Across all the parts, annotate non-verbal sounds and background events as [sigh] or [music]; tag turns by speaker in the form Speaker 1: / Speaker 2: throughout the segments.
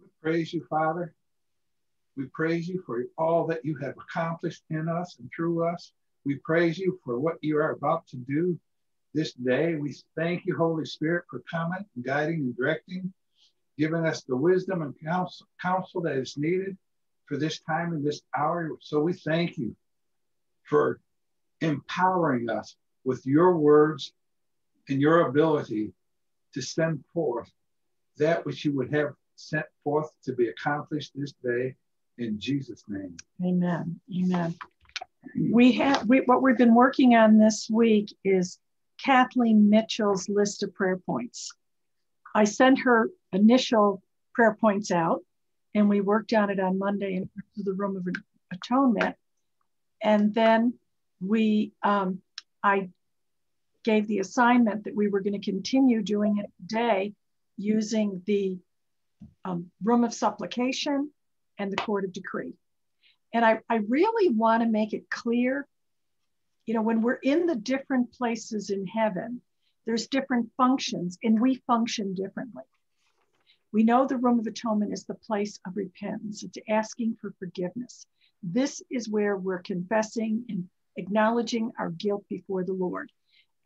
Speaker 1: We praise you, Father. We praise you for all that you have accomplished in us and through us. We praise you for what you are about to do this day. We thank you, Holy Spirit, for coming and guiding and directing, giving us the wisdom and counsel, counsel that is needed for this time and this hour. So we thank you for empowering us with your words and your ability to send forth that which you would have sent forth to be accomplished this day in Jesus' name.
Speaker 2: Amen. Amen. We have we, what we've been working on this week is Kathleen Mitchell's list of prayer points. I sent her initial prayer points out, and we worked on it on Monday in the room of atonement. And then we, um, I gave the assignment that we were going to continue doing it today using the um, room of supplication and the court of decree. And I, I really want to make it clear, you know, when we're in the different places in heaven, there's different functions and we function differently. We know the room of atonement is the place of repentance. It's asking for forgiveness. This is where we're confessing and acknowledging our guilt before the Lord.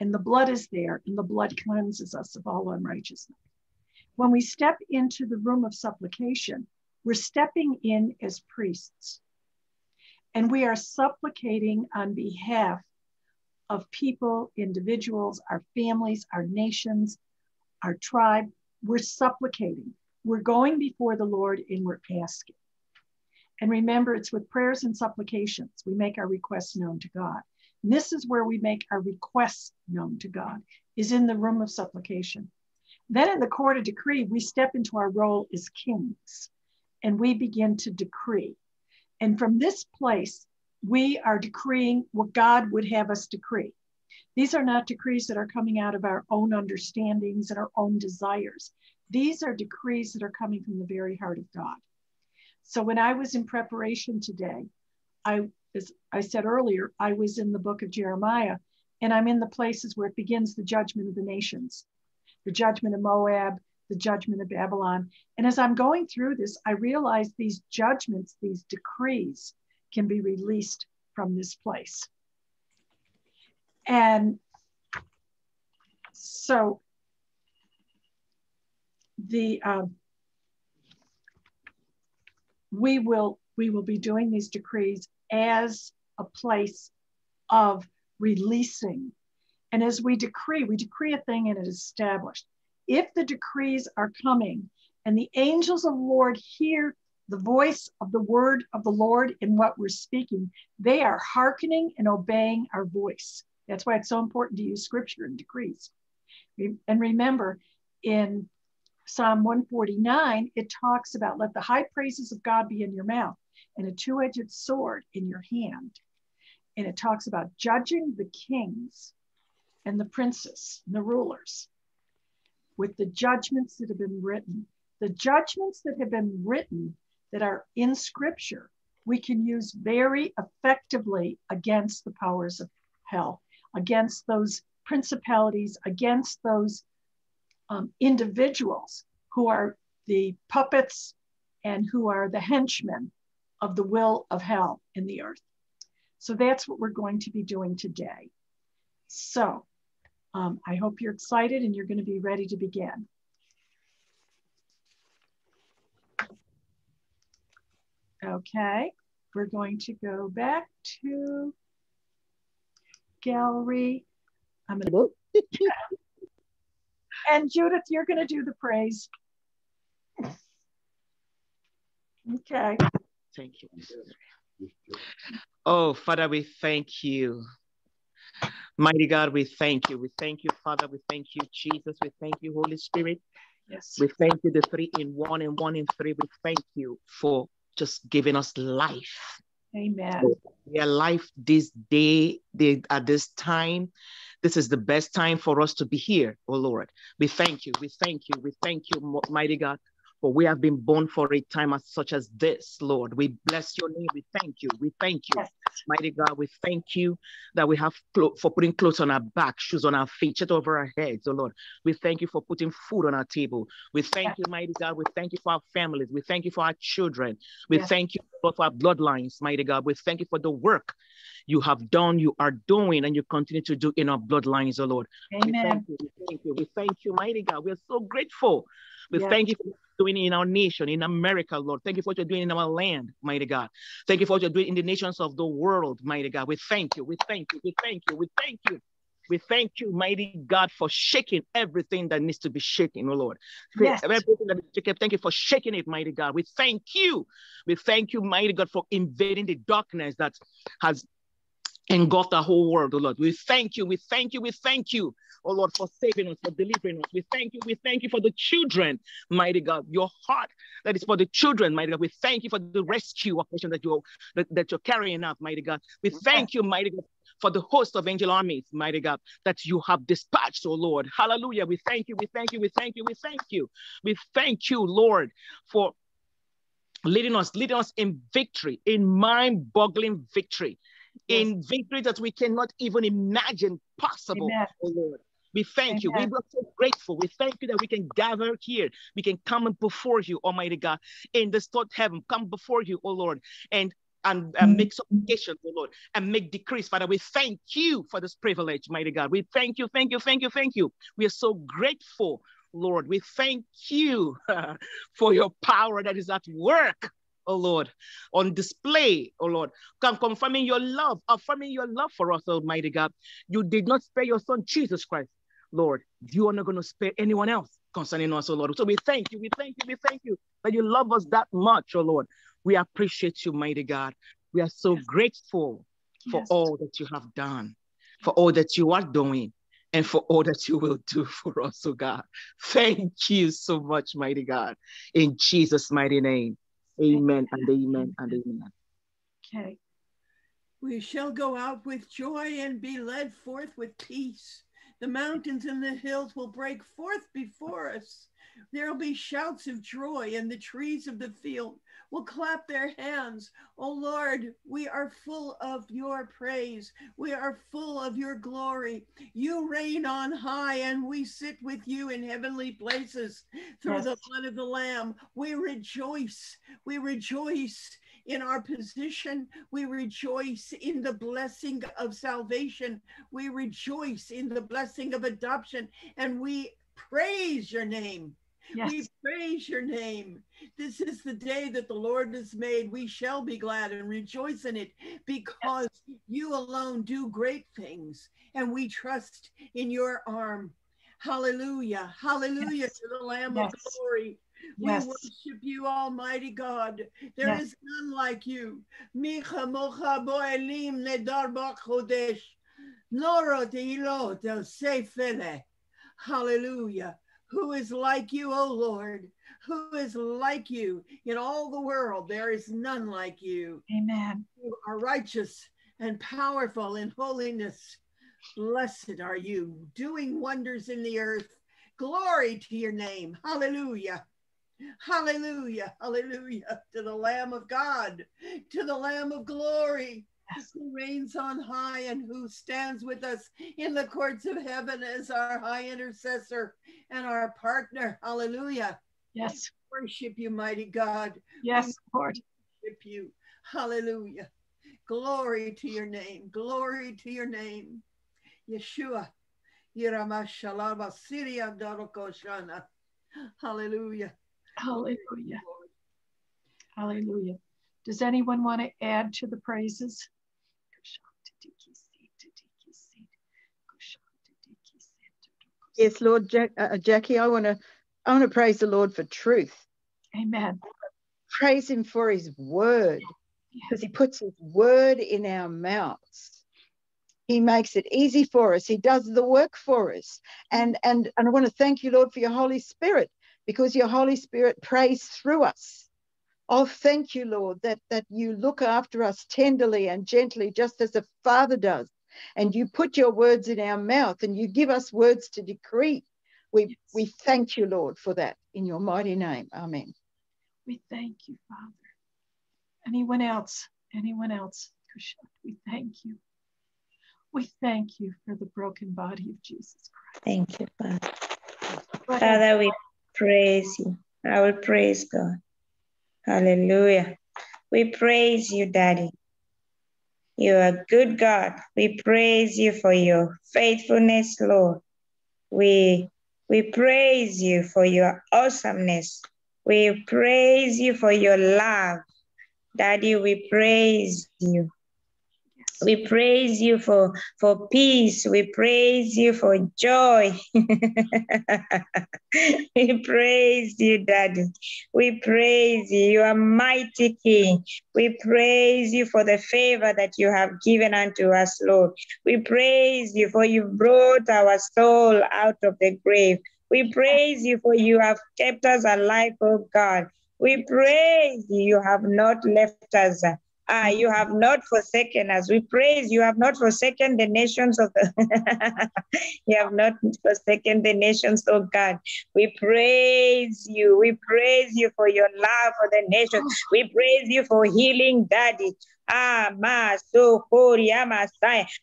Speaker 2: And the blood is there, and the blood cleanses us of all unrighteousness. When we step into the room of supplication, we're stepping in as priests. And we are supplicating on behalf of people, individuals, our families, our nations, our tribe. We're supplicating. We're going before the Lord and we're asking. And remember, it's with prayers and supplications we make our requests known to God. And this is where we make our requests known to God, is in the room of supplication. Then in the court of decree, we step into our role as kings and we begin to decree. And from this place, we are decreeing what God would have us decree. These are not decrees that are coming out of our own understandings and our own desires. These are decrees that are coming from the very heart of God. So when I was in preparation today, I, as I said earlier, I was in the book of Jeremiah, and I'm in the places where it begins the judgment of the nations, the judgment of Moab, the judgment of Babylon. And as I'm going through this, I realize these judgments, these decrees can be released from this place. And so the um, we will we will be doing these decrees as a place of releasing. And as we decree, we decree a thing and it is established if the decrees are coming and the angels of the Lord hear the voice of the word of the Lord in what we're speaking, they are hearkening and obeying our voice. That's why it's so important to use scripture and decrees. And remember, in Psalm 149, it talks about let the high praises of God be in your mouth and a two edged sword in your hand. And it talks about judging the kings and the princes and the rulers with the judgments that have been written. The judgments that have been written that are in scripture, we can use very effectively against the powers of hell, against those principalities, against those um, individuals who are the puppets and who are the henchmen of the will of hell in the earth. So that's what we're going to be doing today. So um, I hope you're excited and you're going to be ready to begin. Okay, we're going to go back to gallery. I'm going to [laughs] and Judith, you're going to do the praise. Okay.
Speaker 3: Thank you. Oh, Father, we thank you. Mighty God, we thank you. We thank you, Father. We thank you, Jesus. We thank you, Holy Spirit.
Speaker 2: Yes.
Speaker 3: We thank you, the three in one and one in three. We thank you for just giving us life.
Speaker 2: Amen.
Speaker 3: We are life this day, at this time. This is the best time for us to be here, oh Lord. We thank you. We thank you. We thank you, mighty God, For we have been born for a time as such as this, Lord. We bless your name. We thank you. We thank you. Yes. Mighty God, we thank you that we have clo- for putting clothes on our back, shoes on our feet, shirt over our heads, oh Lord. We thank you for putting food on our table. We thank yes. you, mighty God. We thank you for our families. We thank you for our children. We yes. thank you for our bloodlines, mighty God. We thank you for the work you have done, you are doing, and you continue to do in our bloodlines, oh Lord.
Speaker 2: Amen. We
Speaker 3: thank you. We thank you. We thank you, mighty God. We are so grateful. We yes. thank you for doing in our nation, in America, Lord. Thank you for what you're doing in our land, mighty God. Thank you for what you're doing in the nations of the world, mighty God. We thank you. We thank you. We thank you. We thank you. We thank you, mighty God, for shaking everything that needs to be shaken, oh Lord. Yes. Everything that is shaken, thank you for shaking it, mighty God. We thank you. We thank you, mighty God, for invading the darkness that has engulfed the whole world, oh Lord. We thank you. We thank you. We thank you oh Lord, for saving us, for delivering us. We thank you. We thank you for the children, mighty God. Your heart that is for the children, mighty God. We thank you for the rescue operation that you're that, that you're carrying out, mighty God. We mm. thank you, mighty God, for the host of angel armies, mighty God, that you have dispatched, oh Lord. Hallelujah. We thank you. We thank you. We thank you. We thank you. We thank you, Lord, for leading us, leading us in victory, in mind-boggling victory, yes. in victory that we cannot even imagine possible, Amen. oh Lord. We thank you. We are so grateful. We thank you that we can gather here. We can come before you, Almighty God, in this third heaven. Come before you, oh Lord, and and, and make supplications, oh Lord, and make decrees, Father. We thank you for this privilege, mighty God. We thank you, thank you, thank you, thank you. We are so grateful, Lord. We thank you [laughs] for your power that is at work oh Lord, on display, oh Lord. Come confirming your love, affirming your love for us, Almighty God. You did not spare your son, Jesus Christ, Lord, you are not going to spare anyone else concerning us, oh Lord. So we thank you, we thank you, we thank you that you love us that much, oh Lord. We appreciate you, mighty God. We are so yes. grateful for yes. all that you have done, for all that you are doing, and for all that you will do for us, oh God. Thank you so much, mighty God. In Jesus' mighty name. Amen and amen and amen.
Speaker 2: Okay.
Speaker 4: We shall go out with joy and be led forth with peace. The mountains and the hills will break forth before us. There'll be shouts of joy, and the trees of the field will clap their hands. Oh Lord, we are full of your praise. We are full of your glory. You reign on high, and we sit with you in heavenly places through yes. the blood of the Lamb. We rejoice. We rejoice in our position. We rejoice in the blessing of salvation. We rejoice in the blessing of adoption. And we praise your name. Yes. We praise your name. This is the day that the Lord has made. We shall be glad and rejoice in it because yes. you alone do great things and we trust in your arm. Hallelujah. Hallelujah yes. to the Lamb of glory. Yes. We worship you, Almighty God. There yes. is none like you. Micha mocha boelim nedar chodesh. Noro teilo del sefele. Hallelujah. Who is like you, O Lord? Who is like you in all the world? There is none like you.
Speaker 2: Amen.
Speaker 4: You are righteous and powerful in holiness. Blessed are you, doing wonders in the earth. Glory to your name. Hallelujah. Hallelujah, hallelujah to the Lamb of God, to the Lamb of glory, who reigns on high and who stands with us in the courts of heaven as our high intercessor and our partner. Hallelujah.
Speaker 2: Yes.
Speaker 4: We worship you, mighty God.
Speaker 2: Yes, Lord.
Speaker 4: Worship you. Hallelujah. Glory to your name. Glory to your name. Yeshua. Hallelujah.
Speaker 2: Hallelujah. Hallelujah. Does anyone want to add to the praises?
Speaker 5: Yes, Lord Jack, uh, Jackie, I want to I want to praise the Lord for truth.
Speaker 2: Amen.
Speaker 5: Praise him for his word because yes. he puts his word in our mouths. He makes it easy for us. He does the work for us. And and and I want to thank you, Lord, for your Holy Spirit because your Holy Spirit prays through us. Oh, thank you, Lord, that, that you look after us tenderly and gently, just as a father does. And you put your words in our mouth and you give us words to decree. We,
Speaker 2: Yes.
Speaker 5: we thank you, Lord, for that in your mighty name. Amen.
Speaker 2: We thank you, Father. Anyone else? Anyone else? Kushak, We thank you. We thank you for the broken body of Jesus Christ.
Speaker 6: Thank you, Father. Father, we praise you. I will praise God. Hallelujah. We praise you, Daddy. You are good God. We praise you for your faithfulness, Lord. We we praise you for your awesomeness. We praise you for your love. Daddy, we praise you. We praise you for, for peace. We praise you for joy. [laughs] we praise you, Daddy. We praise you. You are mighty King. We praise you for the favor that you have given unto us, Lord. We praise you for you brought our soul out of the grave. We praise you for you have kept us alive, oh God. We praise you. You have not left us. Ah, you have not forsaken us. We praise you have not forsaken the nations of the [laughs] you have not forsaken the nations, oh God. We praise you. We praise you for your love for the nations. We praise you for healing, Daddy.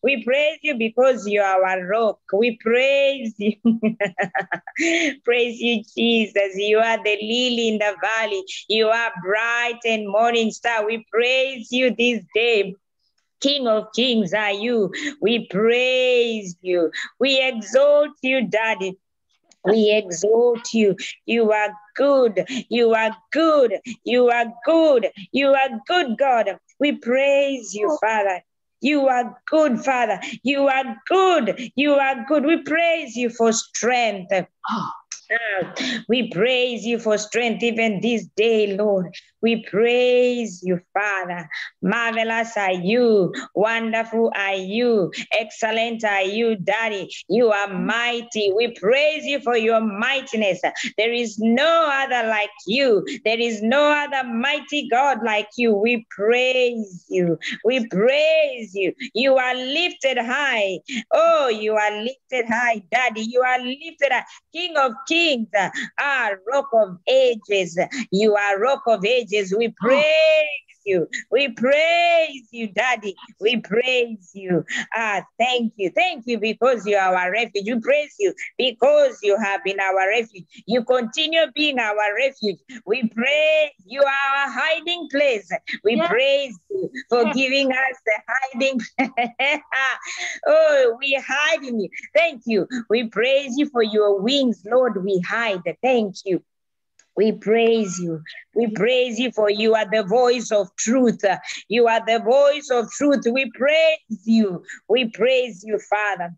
Speaker 6: We praise you because you are our rock. We praise you. [laughs] praise you, Jesus. You are the lily in the valley. You are bright and morning star. We praise you this day. King of kings are you. We praise you. We exalt you, Daddy. We exalt you. You are good. You are good. You are good. You are good, God. We praise you, Father. You are good, Father. You are good. You are good. We praise you for strength.
Speaker 2: Oh,
Speaker 6: We praise you for strength even this day, Lord. We praise you, Father. Marvelous are you. Wonderful are you. Excellent are you, Daddy. You are mighty. We praise you for your mightiness. There is no other like you. There is no other mighty God like you. We praise you. We praise you. You are lifted high. Oh, you are lifted high, Daddy. You are lifted high. King of kings, ah, rock of ages. You are rock of ages. We praise you. We praise you, Daddy. We praise you. Ah, thank you. Thank you because you are our refuge. We praise you because you have been our refuge. You continue being our refuge. We praise you are our hiding place. We praise you for giving us the hiding. [laughs] oh, we hide in you. Thank you. We praise you for your wings, Lord. We hide. Thank you. We praise you. We praise you for you are the voice of truth. You are the voice of truth. We praise you. We praise you, Father.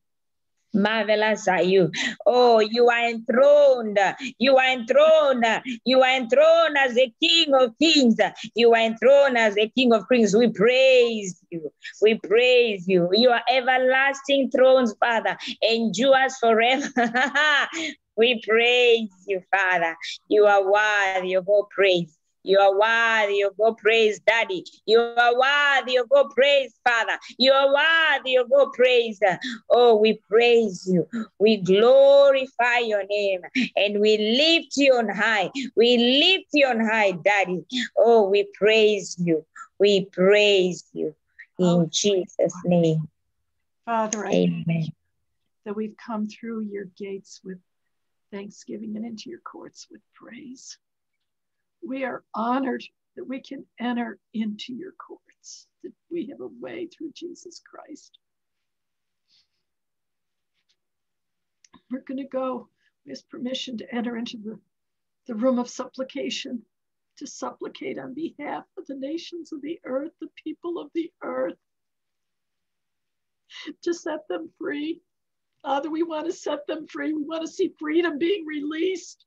Speaker 6: Marvelous are you. Oh, you are enthroned. You are enthroned. You are enthroned as a king of kings. You are enthroned as a king of kings. We praise you. We praise you. You are everlasting thrones, Father. Endures forever. [laughs] we praise you, Father. You are worthy of all praise. You are worthy of all praise, Daddy. You are worthy of all praise, Father. You are worthy of all praise. Oh, we praise you. We glorify your name and we lift you on high. We lift you on high, Daddy. Oh, we praise you. We praise you
Speaker 2: Oh,
Speaker 6: in Jesus' name.
Speaker 2: Father, I
Speaker 6: Amen.
Speaker 2: that we've come through your gates with thanksgiving and into your courts with praise. We are honored that we can enter into your courts, that we have a way through Jesus Christ. We're going to go with permission to enter into the, the room of supplication, to supplicate on behalf of the nations of the earth, the people of the earth, to set them free. Father, we want to set them free. We want to see freedom being released.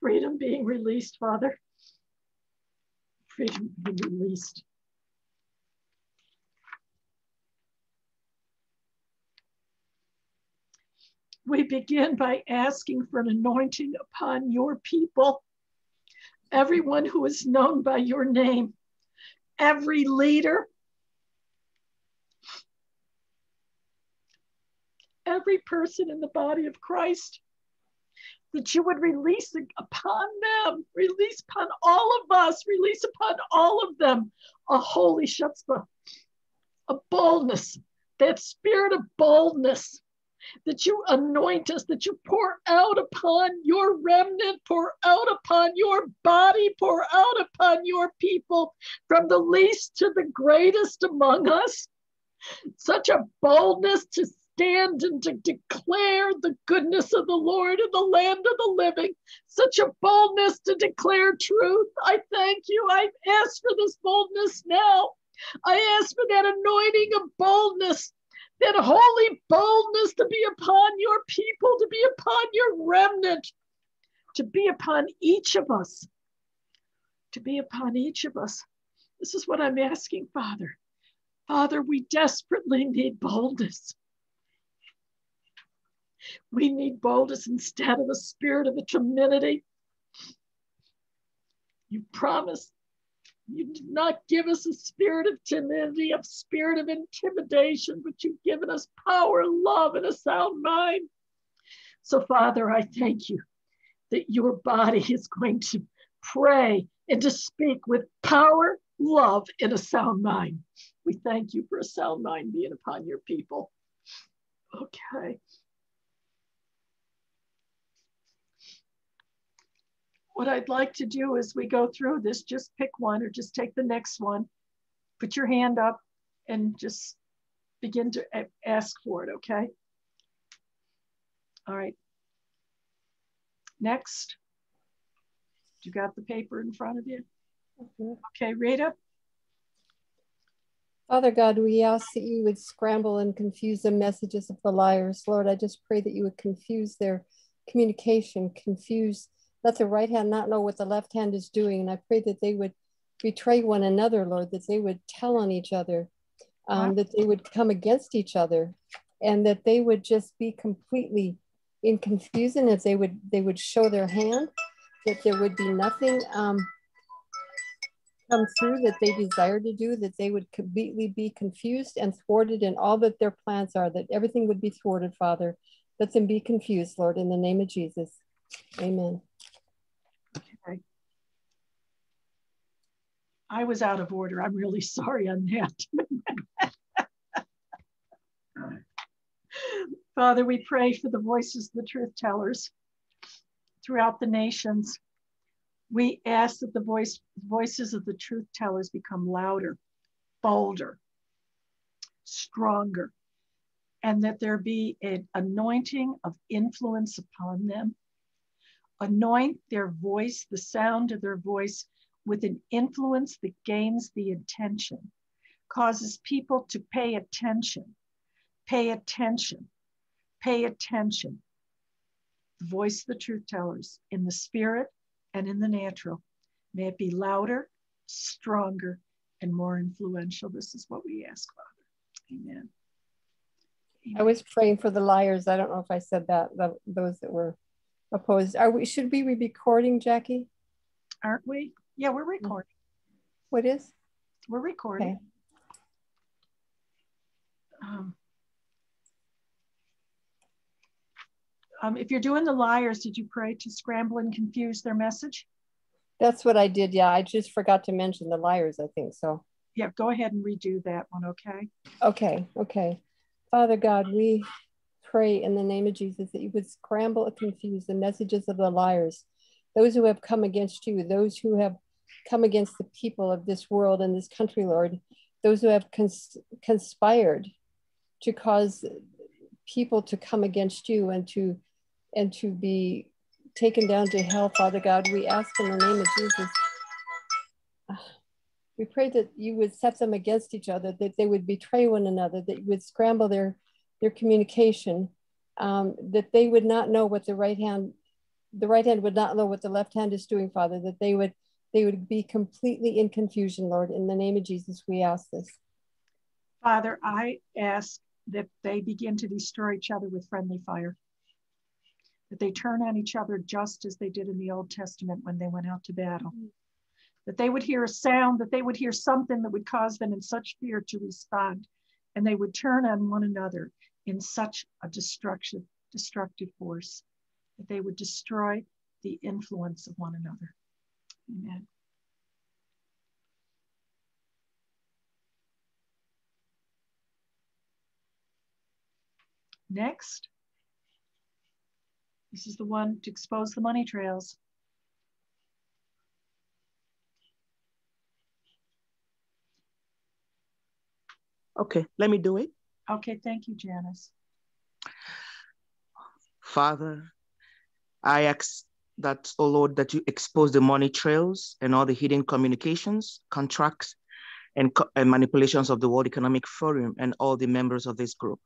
Speaker 2: Freedom being released, Father. Freedom being released. We begin by asking for an anointing upon your people, everyone who is known by your name, every leader, every person in the body of Christ that you would release upon them, release upon all of us, release upon all of them a holy chutzpah, a boldness, that spirit of boldness, that you anoint us, that you pour out upon your remnant, pour out upon your body, pour out upon your people, from the least to the greatest among us. Such a boldness to stand and to declare the goodness of the Lord in the land of the living. Such a boldness to declare truth. I thank you. I ask for this boldness now. I ask for that anointing of boldness, that holy boldness to be upon your people, to be upon your remnant, to be upon each of us, to be upon each of us. This is what I'm asking, Father. Father, we desperately need boldness. We need boldness instead of a spirit of a timidity. You promised you did not give us a spirit of timidity, a spirit of intimidation, but you've given us power, love, and a sound mind. So, Father, I thank you that your body is going to pray and to speak with power, love, and a sound mind. We thank you for a sound mind being upon your people. Okay. What I'd like to do as we go through this, just pick one or just take the next one, put your hand up and just begin to ask for it, okay? All right. Next. You got the paper in front of you? Mm-hmm. Okay, Rita.
Speaker 7: Father God, we ask that you would scramble and confuse the messages of the liars. Lord, I just pray that you would confuse their communication, confuse let the right hand not know what the left hand is doing. And I pray that they would betray one another, Lord, that they would tell on each other, um, that they would come against each other, and that they would just be completely in confusion as they would they would show their hand, that there would be nothing um, come through that they desire to do, that they would completely be confused and thwarted in all that their plans are, that everything would be thwarted, Father. Let them be confused, Lord, in the name of Jesus. Amen.
Speaker 2: I was out of order. I'm really [laughs] sorry on that. Father, we pray for the voices of the truth tellers throughout the nations. We ask that the voice, voices of the truth tellers become louder, bolder, stronger, and that there be an anointing of influence upon them. Anoint their voice, the sound of their voice with an influence that gains the attention, causes people to pay attention, pay attention, pay attention. The voice of the truth tellers in the spirit and in the natural. May it be louder, stronger, and more influential. This is what we ask, Father. Amen.
Speaker 7: I was praying for the liars. I don't know if I said that, the, those that were opposed. Are we should we be recording, Jackie?
Speaker 2: Aren't we? Yeah, we're recording.
Speaker 7: What is?
Speaker 2: We're recording. Okay. Um, um, if you're doing the liars, did you pray to scramble and confuse their message?
Speaker 7: That's what I did. Yeah, I just forgot to mention the liars, I think so.
Speaker 2: Yeah, go ahead and redo that one, okay?
Speaker 7: Okay, okay. Father God, we pray in the name of Jesus that you would scramble and confuse the messages of the liars, those who have come against you, those who have come against the people of this world and this country, Lord, those who have cons- conspired to cause people to come against you and to and to be taken down to hell, Father God. We ask in the name of Jesus. We pray that you would set them against each other, that they would betray one another, that you would scramble their their communication, um, that they would not know what the right hand, the right hand would not know what the left hand is doing, Father, that they would they would be completely in confusion, Lord. In the name of Jesus, we ask this.
Speaker 2: Father, I ask that they begin to destroy each other with friendly fire, that they turn on each other just as they did in the Old Testament when they went out to battle, that they would hear a sound, that they would hear something that would cause them in such fear to respond, and they would turn on one another in such a destructive, destructive force. that they would destroy the influence of one another. Amen. Next, this is the one to expose the money trails.
Speaker 3: Okay, let me do it.
Speaker 2: Okay, thank you, Janice.
Speaker 3: Father, I ask that, oh Lord, that you expose the money trails and all the hidden communications, contracts, and, co- and manipulations of the World Economic Forum and all the members of this group,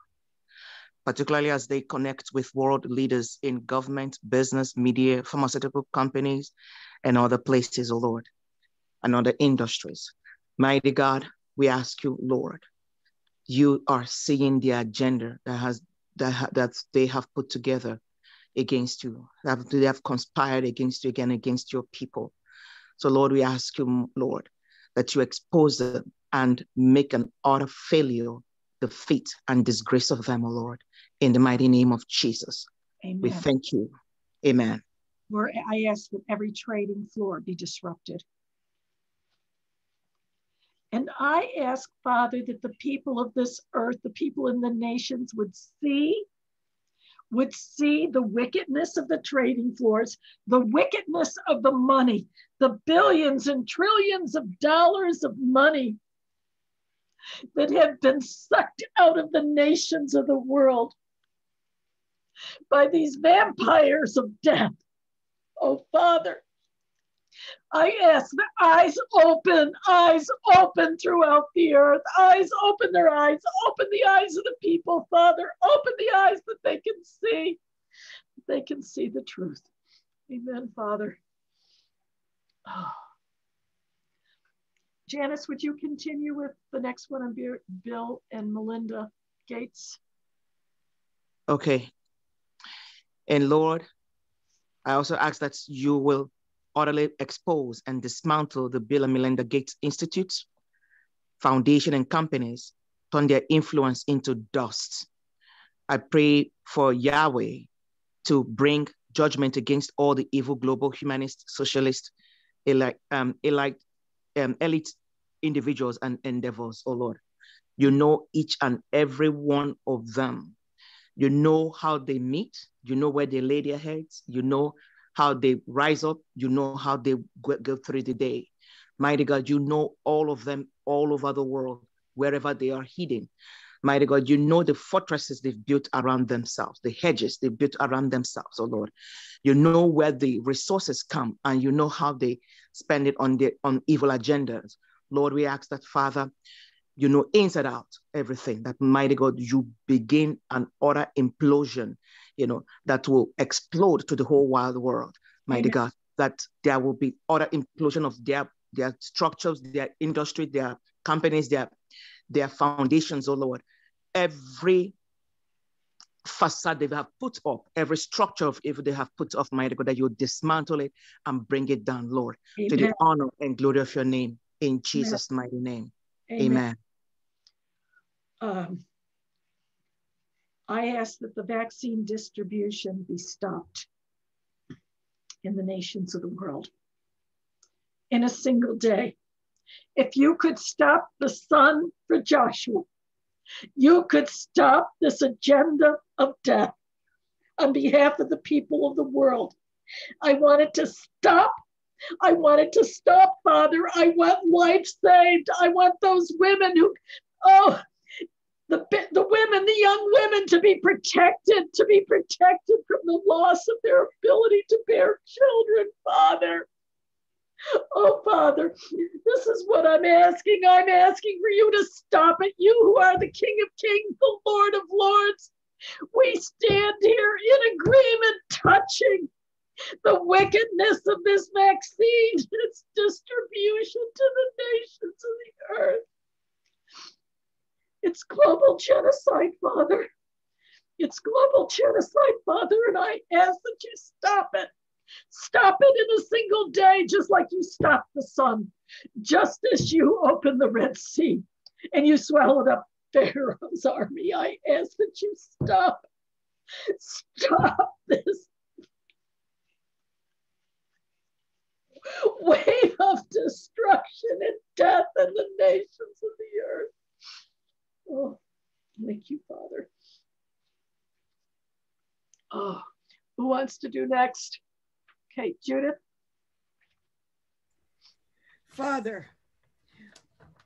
Speaker 3: particularly as they connect with world leaders in government, business, media, pharmaceutical companies, and other places, oh Lord, and other industries. Mighty God, we ask you, Lord, you are seeing the agenda that has that, that they have put together against you, that they have conspired against you again, against your people. So, Lord, we ask you, Lord, that you expose them and make an utter failure, defeat, and disgrace of them, O Lord, in the mighty name of Jesus.
Speaker 2: Amen.
Speaker 3: We thank you. Amen.
Speaker 2: Where I ask that every trading floor be disrupted. And I ask, Father, that the people of this earth, the people in the nations would see, would see the wickedness of the trading floors, the wickedness of the money, the billions and trillions of dollars of money that have been sucked out of the nations of the world by these vampires of death. Oh, Father, I ask the eyes open, eyes open throughout the earth, eyes open their eyes, open the eyes of the people, Father, open the eyes that they can see, they can see the truth. Amen, Father. Oh. Janice, would you continue with the next one on Bill and Melinda Gates?
Speaker 3: Okay. And Lord, I also ask that you will orderly expose and dismantle the Bill and Melinda Gates Institute, foundation, and companies, turn their influence into dust. I pray for Yahweh to bring judgment against all the evil global humanist, socialist, elite, um, elite, um, elite individuals and endeavors, oh Lord. You know each and every one of them. You know how they meet. You know where they lay their heads. You know how they rise up. You know how they go, through the day. Mighty God, you know all of them all over the world, wherever they are hidden. Mighty God, you know the fortresses they've built around themselves, the hedges they've built around themselves, oh Lord. You know where the resources come and you know how they spend it on the on evil agendas. Lord, we ask that, Father, you know, inside out everything, that mighty God, you begin an utter implosion, you know, that will explode to the whole wild world, mighty Amen. God, that there will be utter implosion of their their structures, their industry, their companies, their their foundations, oh Lord. Every facade they have put up, every structure of evil they have put up, mighty God, that you dismantle it and bring it down, Lord, Amen. to the honor and glory of your name. In Jesus' Amen. mighty name. Amen.
Speaker 2: Amen. Um, I ask that the vaccine distribution be stopped in the nations of the world in a single day. If you could stop the sun for Joshua, you could stop this agenda of death on behalf of the people of the world. I wanted to stop I wanted to stop, Father. I want life saved. I want those women who, oh, the, the women, the young women to be protected, to be protected from the loss of their ability to bear children, Father. Oh, Father, this is what I'm asking. I'm asking for you to stop it. You who are the King of Kings, the Lord of Lords. We stand here in agreement, touching the wickedness of this vaccine, its distribution to the nations of the earth. It's global genocide, Father. It's global genocide, Father, and I ask that you stop it. Stop it in a single day, just like you stopped the sun, just as you opened the Red Sea and you swallowed up Pharaoh's army. I ask that you stop. Stop this wave of destruction and death in the nations of the earth. Oh, thank you, Father. Oh, who wants to do next? Okay, Judith.
Speaker 4: Father,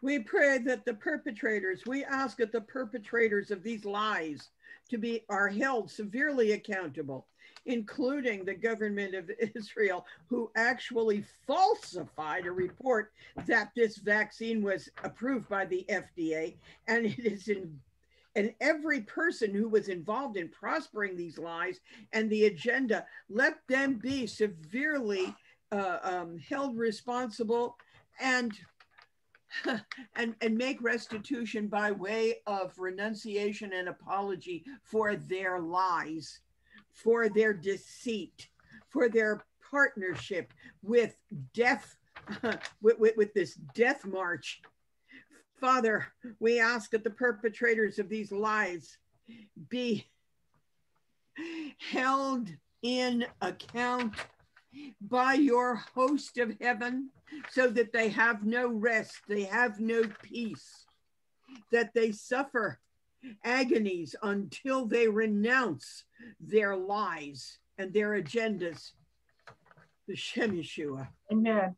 Speaker 4: we pray that the perpetrators, we ask that the perpetrators of these lies to be are held severely accountable, including the government of [laughs] Israel, who actually falsified a report that this vaccine was approved by the FDA, and it is in and every person who was involved in prospering these lies and the agenda, let them be severely uh, um, held responsible and [laughs] and and make restitution by way of renunciation and apology for their lies for their deceit for their partnership with death [laughs] with, with, with this death march. Father we ask that the perpetrators of these lies be held in account by your host of heaven so that they have no rest, they have no peace, that they suffer agonies until they renounce their lies and their agendas. The Yeshua.
Speaker 2: Amen.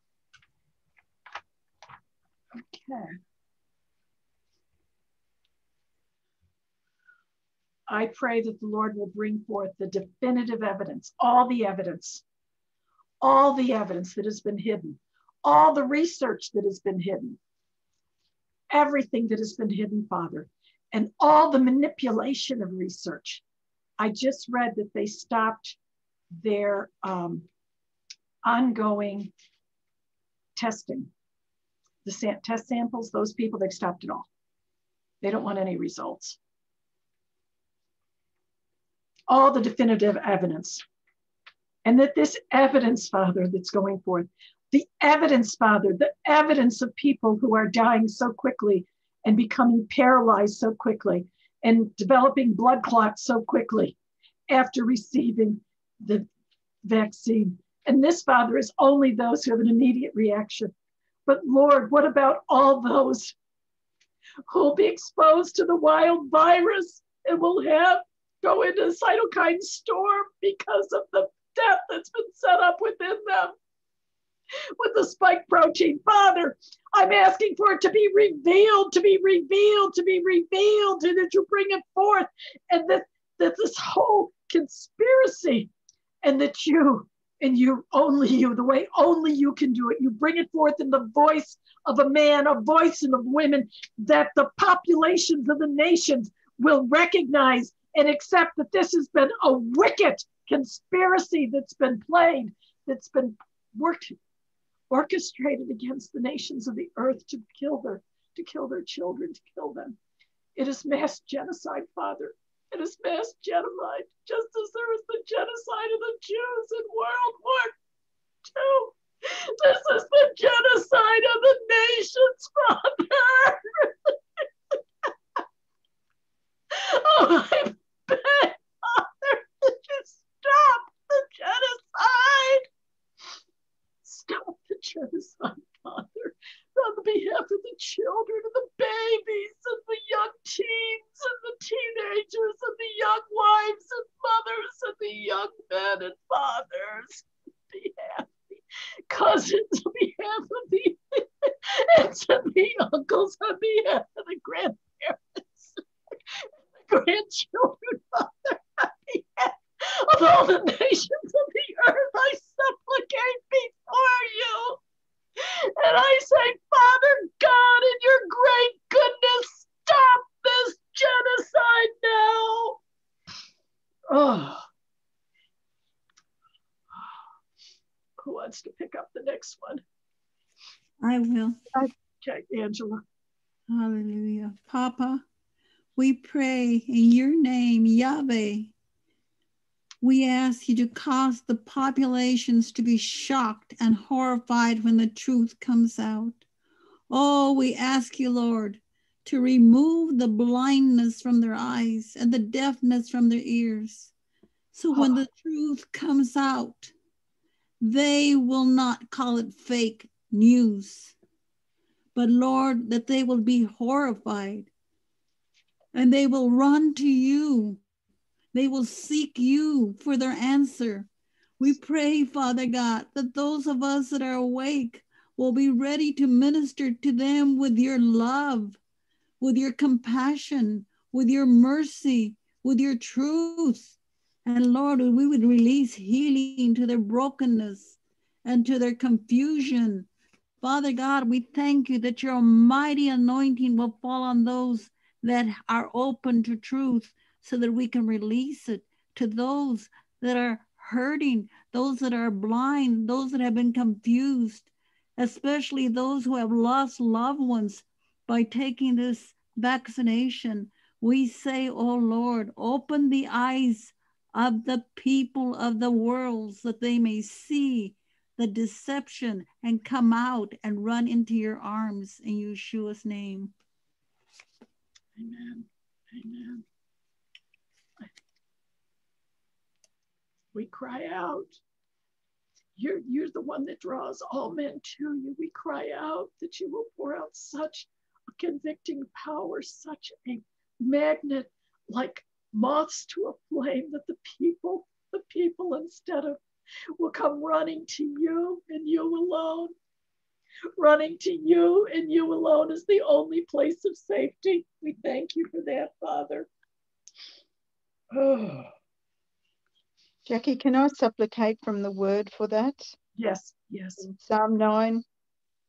Speaker 2: Okay. I pray that the Lord will bring forth the definitive evidence, all the evidence, all the evidence that has been hidden all the research that has been hidden, everything that has been hidden, Father, and all the manipulation of research. I just read that they stopped their um, ongoing testing. The test samples, those people, they've stopped it all. They don't want any results. All the definitive evidence. And that this evidence, Father, that's going forth the evidence, Father, the evidence of people who are dying so quickly and becoming paralyzed so quickly and developing blood clots so quickly after receiving the vaccine. And this, Father, is only those who have an immediate reaction. But Lord, what about all those who will be exposed to the wild virus and will have go into a cytokine storm because of the death that's been set up within them? With the spike protein. Father, I'm asking for it to be revealed, to be revealed, to be revealed, and that you bring it forth, and that, that this whole conspiracy, and that you and you, only you, the way only you can do it, you bring it forth in the voice of a man, a voice and of women, that the populations of the nations will recognize and accept that this has been a wicked conspiracy that's been played, that's been worked orchestrated against the nations of the earth to kill their to kill their children, to kill them. It is mass genocide, Father. It is mass genocide, just as there was the genocide of the Jews in World War II. This is the genocide of the nations, Father. [laughs] oh, I beg, Father, that you stop the genocide. [laughs] The genocide, Father, on behalf of the children and the babies and the young teens and the teenagers and the young wives and mothers and the young men and fathers, on behalf cousins, on behalf of the [laughs] aunts and the uncles, on behalf of the grandparents, the [laughs] grandchildren, Father, on behalf of all the nations of the earth, I supplicate before you. And I say, Father God, in your great goodness, stop this genocide now. Oh. Who wants to pick up the next one?
Speaker 8: I will.
Speaker 2: Okay, Angela.
Speaker 8: Hallelujah. Papa, we pray in your name, Yahweh, we ask you to cause the populations to be shocked and horrified when the truth comes out. Oh, we ask you, Lord, to remove the blindness from their eyes and the deafness from their ears. So when the truth comes out, they will not call it fake news. But Lord, that they will be horrified and they will run to you. They will seek you for their answer. We pray, Father God, that those of us that are awake will be ready to minister to them with your love, with your compassion, with your mercy, with your truth. And Lord, we would release healing to their brokenness and to their confusion. Father God, we thank you that your mighty anointing will fall on those that are open to truth so that we can release it to those that are hurting, those that are blind, those that have been confused, especially those who have lost loved ones by taking this vaccination. We say, Oh Lord, open the eyes of the people of the world that they may see the deception and come out and run into your arms in Yeshua's name.
Speaker 2: Amen. Amen. We cry out. You're, you're the one that draws all men to you. We cry out that you will pour out such a convicting power, such a magnet like moths to a flame that the people, the people instead of will come running to you and you alone. Running to you and you alone is the only place of safety. We thank you for that, Father. [sighs]
Speaker 5: Oh. Jackie, can I supplicate from the word for that?
Speaker 2: Yes, yes.
Speaker 5: In Psalm 9.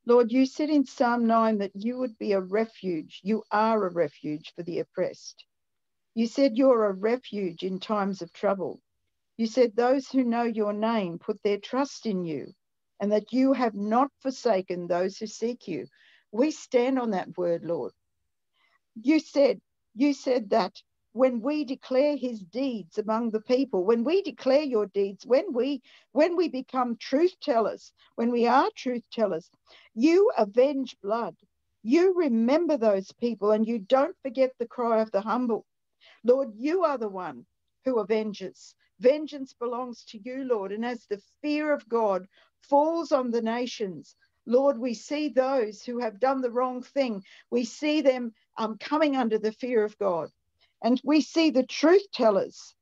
Speaker 5: Lord, you said in Psalm 9 that you would be a refuge. You are a refuge for the oppressed. You said you're a refuge in times of trouble. You said those who know your name put their trust in you and that you have not forsaken those who seek you. We stand on that word, Lord. You said, you said that when we declare his deeds among the people when we declare your deeds when we when we become truth tellers when we are truth tellers you avenge blood you remember those people and you don't forget the cry of the humble lord you are the one who avenges vengeance belongs to you lord and as the fear of god falls on the nations Lord, we see those who have done the wrong thing. We see them um, coming under the fear of God. And we see the truth tellers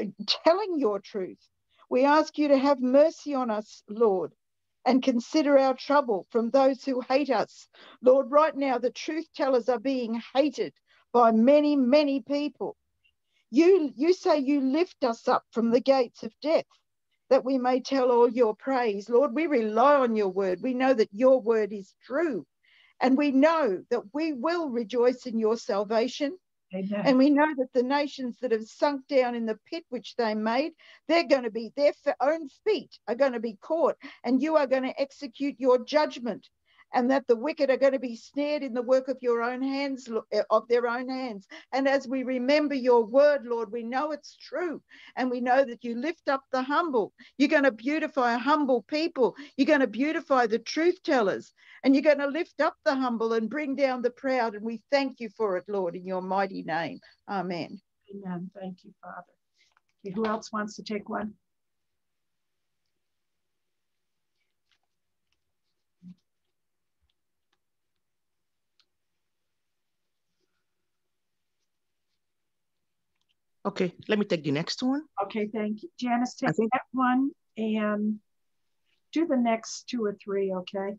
Speaker 5: uh, telling your truth. We ask you to have mercy on us, Lord, and consider our trouble from those who hate us. Lord, right now, the truth tellers are being hated by many, many people. You, you say you lift us up from the gates of death that we may tell all your praise. Lord, we rely on your word. We know that your word is true. And we know that we will rejoice in your salvation And we know that the nations that have sunk down in the pit which they made, they're going to be, their own feet are going to be caught, and you are going to execute your judgment and that the wicked are going to be snared in the work of your own hands, eh, of their own hands. And as we remember your word, Lord, we know it's true. And we know that you lift up the humble. You're going to beautify humble people. You're going to beautify the truth tellers. And you're going to lift up the humble and bring down the proud. And we thank you for it, Lord, in your mighty name. Amen.
Speaker 2: Amen. Thank you, Father. Who else wants to take one?
Speaker 3: Okay, let me take the next one.
Speaker 2: Okay, thank you. Janice, take think... that one and do the next two or three, okay?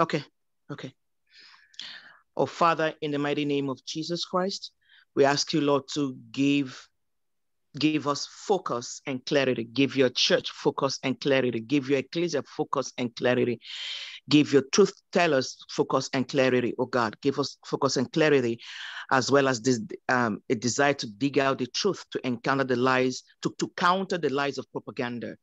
Speaker 3: Okay, okay. Oh, Father, in the mighty name of Jesus Christ, we ask you, Lord, to give give us focus and clarity. Give your church focus and clarity. Give your ecclesia focus and clarity. Give your truth tellers focus and clarity, oh God. Give us focus and clarity, as well as this um, a desire to dig out the truth, to encounter the lies, to, to counter the lies of propaganda.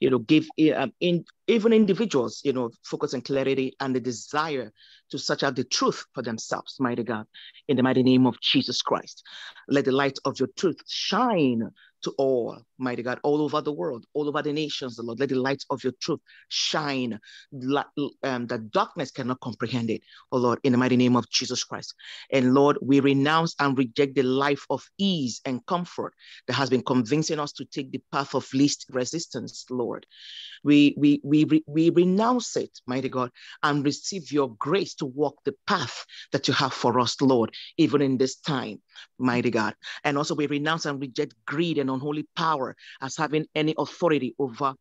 Speaker 3: You know, give um, in even individuals, you know, focus and clarity and the desire to search out the truth for themselves, mighty God, in the mighty name of Jesus Christ. Let the light of your truth shine to all, mighty God, all over the world, all over the nations, the Lord. Let the light of your truth shine. Um, that darkness cannot comprehend it, oh Lord, in the mighty name of Jesus Christ. And Lord, we renounce and reject the life of ease and comfort that has been convincing us to take the path of least resistance, Lord. We, we, we, we renounce it, mighty God, and receive your grace to walk the path that you have for us, Lord, even in this time, mighty God. And also we renounce and reject greed and unholy power as having any authority over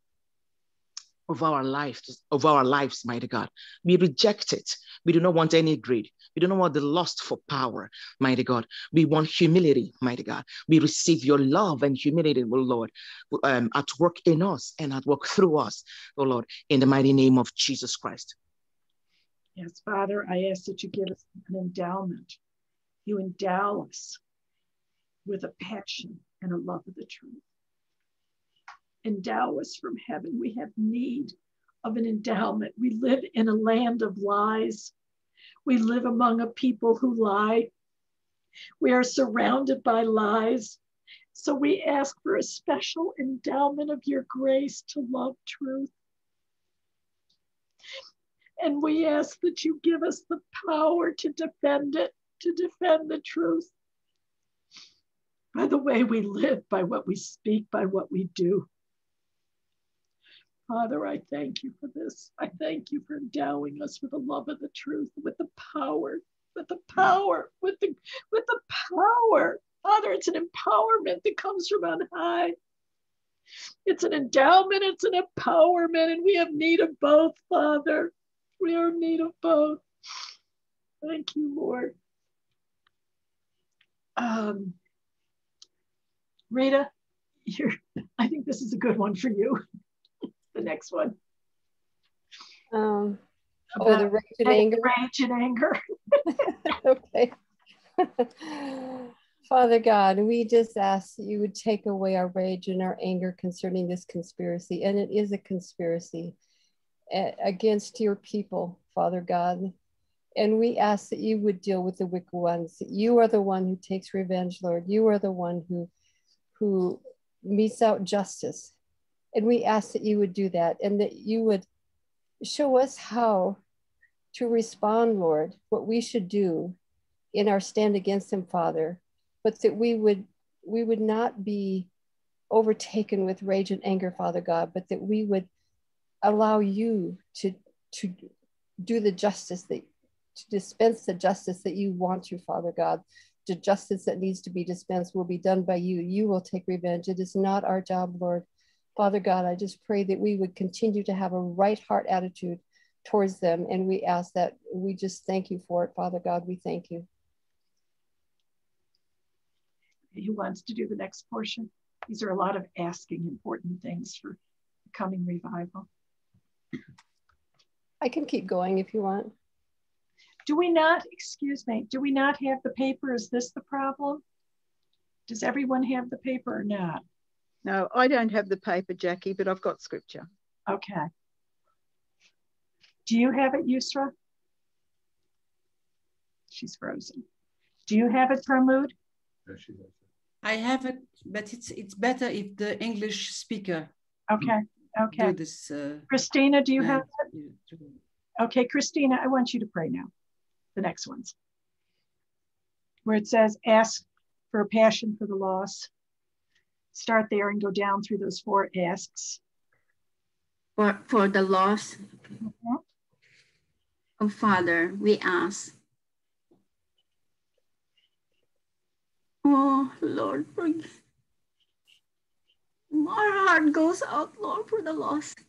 Speaker 3: of our lives, of our lives, mighty God. We reject it. We do not want any greed. We do not want the lust for power, mighty God. We want humility, mighty God. We receive your love and humility, oh Lord, um, at work in us and at work through us, oh Lord, in the mighty name of Jesus Christ.
Speaker 2: Yes, Father, I ask that you give us an endowment. You endow us with a passion and a love of the truth endow us from heaven. We have need of an endowment. We live in a land of lies. We live among a people who lie. We are surrounded by lies. So we ask for a special endowment of your grace to love truth. And we ask that you give us the power to defend it, to defend the truth. By the way we live, by what we speak, by what we do. Father, I thank you for this. I thank you for endowing us with the love of the truth, with the power, with the power, with the with the power. Father, it's an empowerment that comes from on high. It's an endowment, it's an empowerment, and we have need of both, Father. We are in need of both. Thank you, Lord. Um, Rita, you're, I think this is a good one for you [laughs] the next one.
Speaker 7: Um, oh, the rage and anger.
Speaker 2: Rage and anger. [laughs]
Speaker 7: okay. [laughs] Father God, we just ask that you would take away our rage and our anger concerning this conspiracy. And it is a conspiracy against your people, Father God. And we ask that you would deal with the wicked ones. You are the one who takes revenge, Lord. You are the one who who metes out justice. And we ask that you would do that and that you would show us how to respond, Lord, what we should do in our stand against him, Father, but that we would we would not be overtaken with rage and anger, Father God, but that we would allow you to to do the justice that to dispense the justice that you want to, Father God. The justice that needs to be dispensed will be done by you. You will take revenge. It is not our job, Lord. Father God, I just pray that we would continue to have a right heart attitude towards them. And we ask that we just thank you for it, Father God. We thank you.
Speaker 2: Who wants to do the next portion? These are a lot of asking important things for coming revival.
Speaker 7: I can keep going if you want.
Speaker 2: Do we not, excuse me, do we not have the paper? Is this the problem? Does everyone have the paper or not?
Speaker 5: No, I don't have the paper, Jackie, but I've got scripture.
Speaker 2: Okay. Do you have it, Yusra? She's frozen. Do you have it, Pramod?
Speaker 1: Yes, she does.
Speaker 9: I have it, but it's it's better if the English speaker.
Speaker 2: Okay. Okay.
Speaker 9: Do this. Uh,
Speaker 2: Christina, do you uh, have it? Okay, Christina, I want you to pray now. The next ones, where it says, "Ask for a passion for the loss. start there and go down through those four asks.
Speaker 10: For, for the loss mm-hmm. of Father, we ask. Oh, Lord, forgive. Our heart goes out, Lord, for the lost.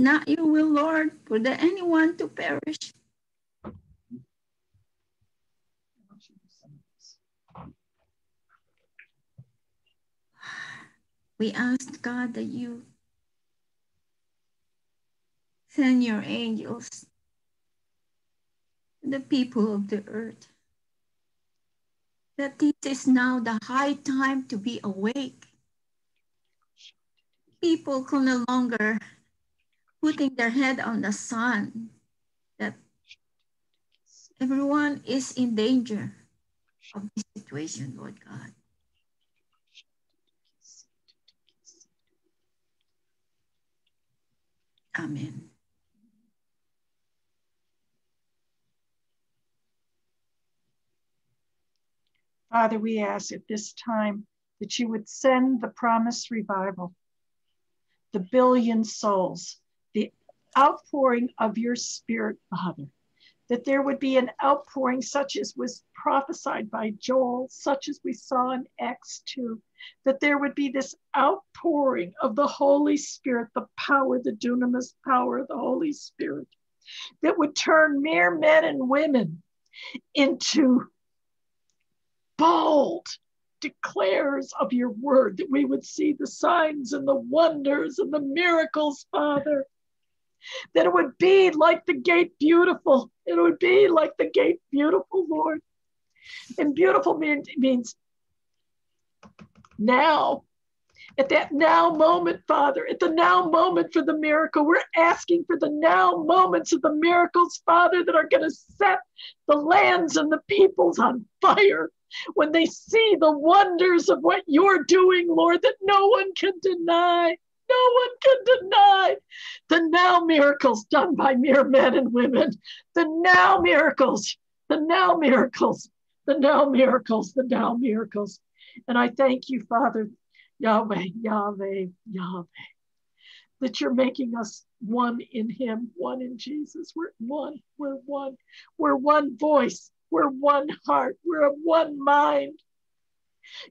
Speaker 10: Not you will, Lord, for the anyone to perish. We ask God that you send your angels the people of the earth. That this is now the high time to be awake. People can no longer putting their head on the sun. That everyone is in danger of this situation, Lord God. Amen.
Speaker 2: Father, we ask at this time that you would send the promised revival, the billion souls, outpouring of your spirit, Father, that there would be an outpouring such as was prophesied by Joel, such as we saw in Acts 2, that there would be this outpouring of the Holy Spirit, the power, the dunamis power of the Holy Spirit, that would turn mere men and women into bold declares of your word, that we would see the signs and the wonders and the miracles, Father. That it would be like the gate beautiful. It would be like the gate beautiful, Lord. And beautiful mean, means now at that now moment, Father, at the now moment for the miracle. We're asking for the now moments of the miracles, Father, that are going to set the lands and the peoples on fire when they see the wonders of what you're doing, Lord, that no one can deny. No one can deny the now miracles done by mere men and women, the now miracles, the now miracles, the now miracles, the now miracles. And I thank you, Father, Yahweh, Yahweh, Yahweh, that you're making us one in Him, one in Jesus. We're one, we're one, we're one voice, we're one heart, we're one mind.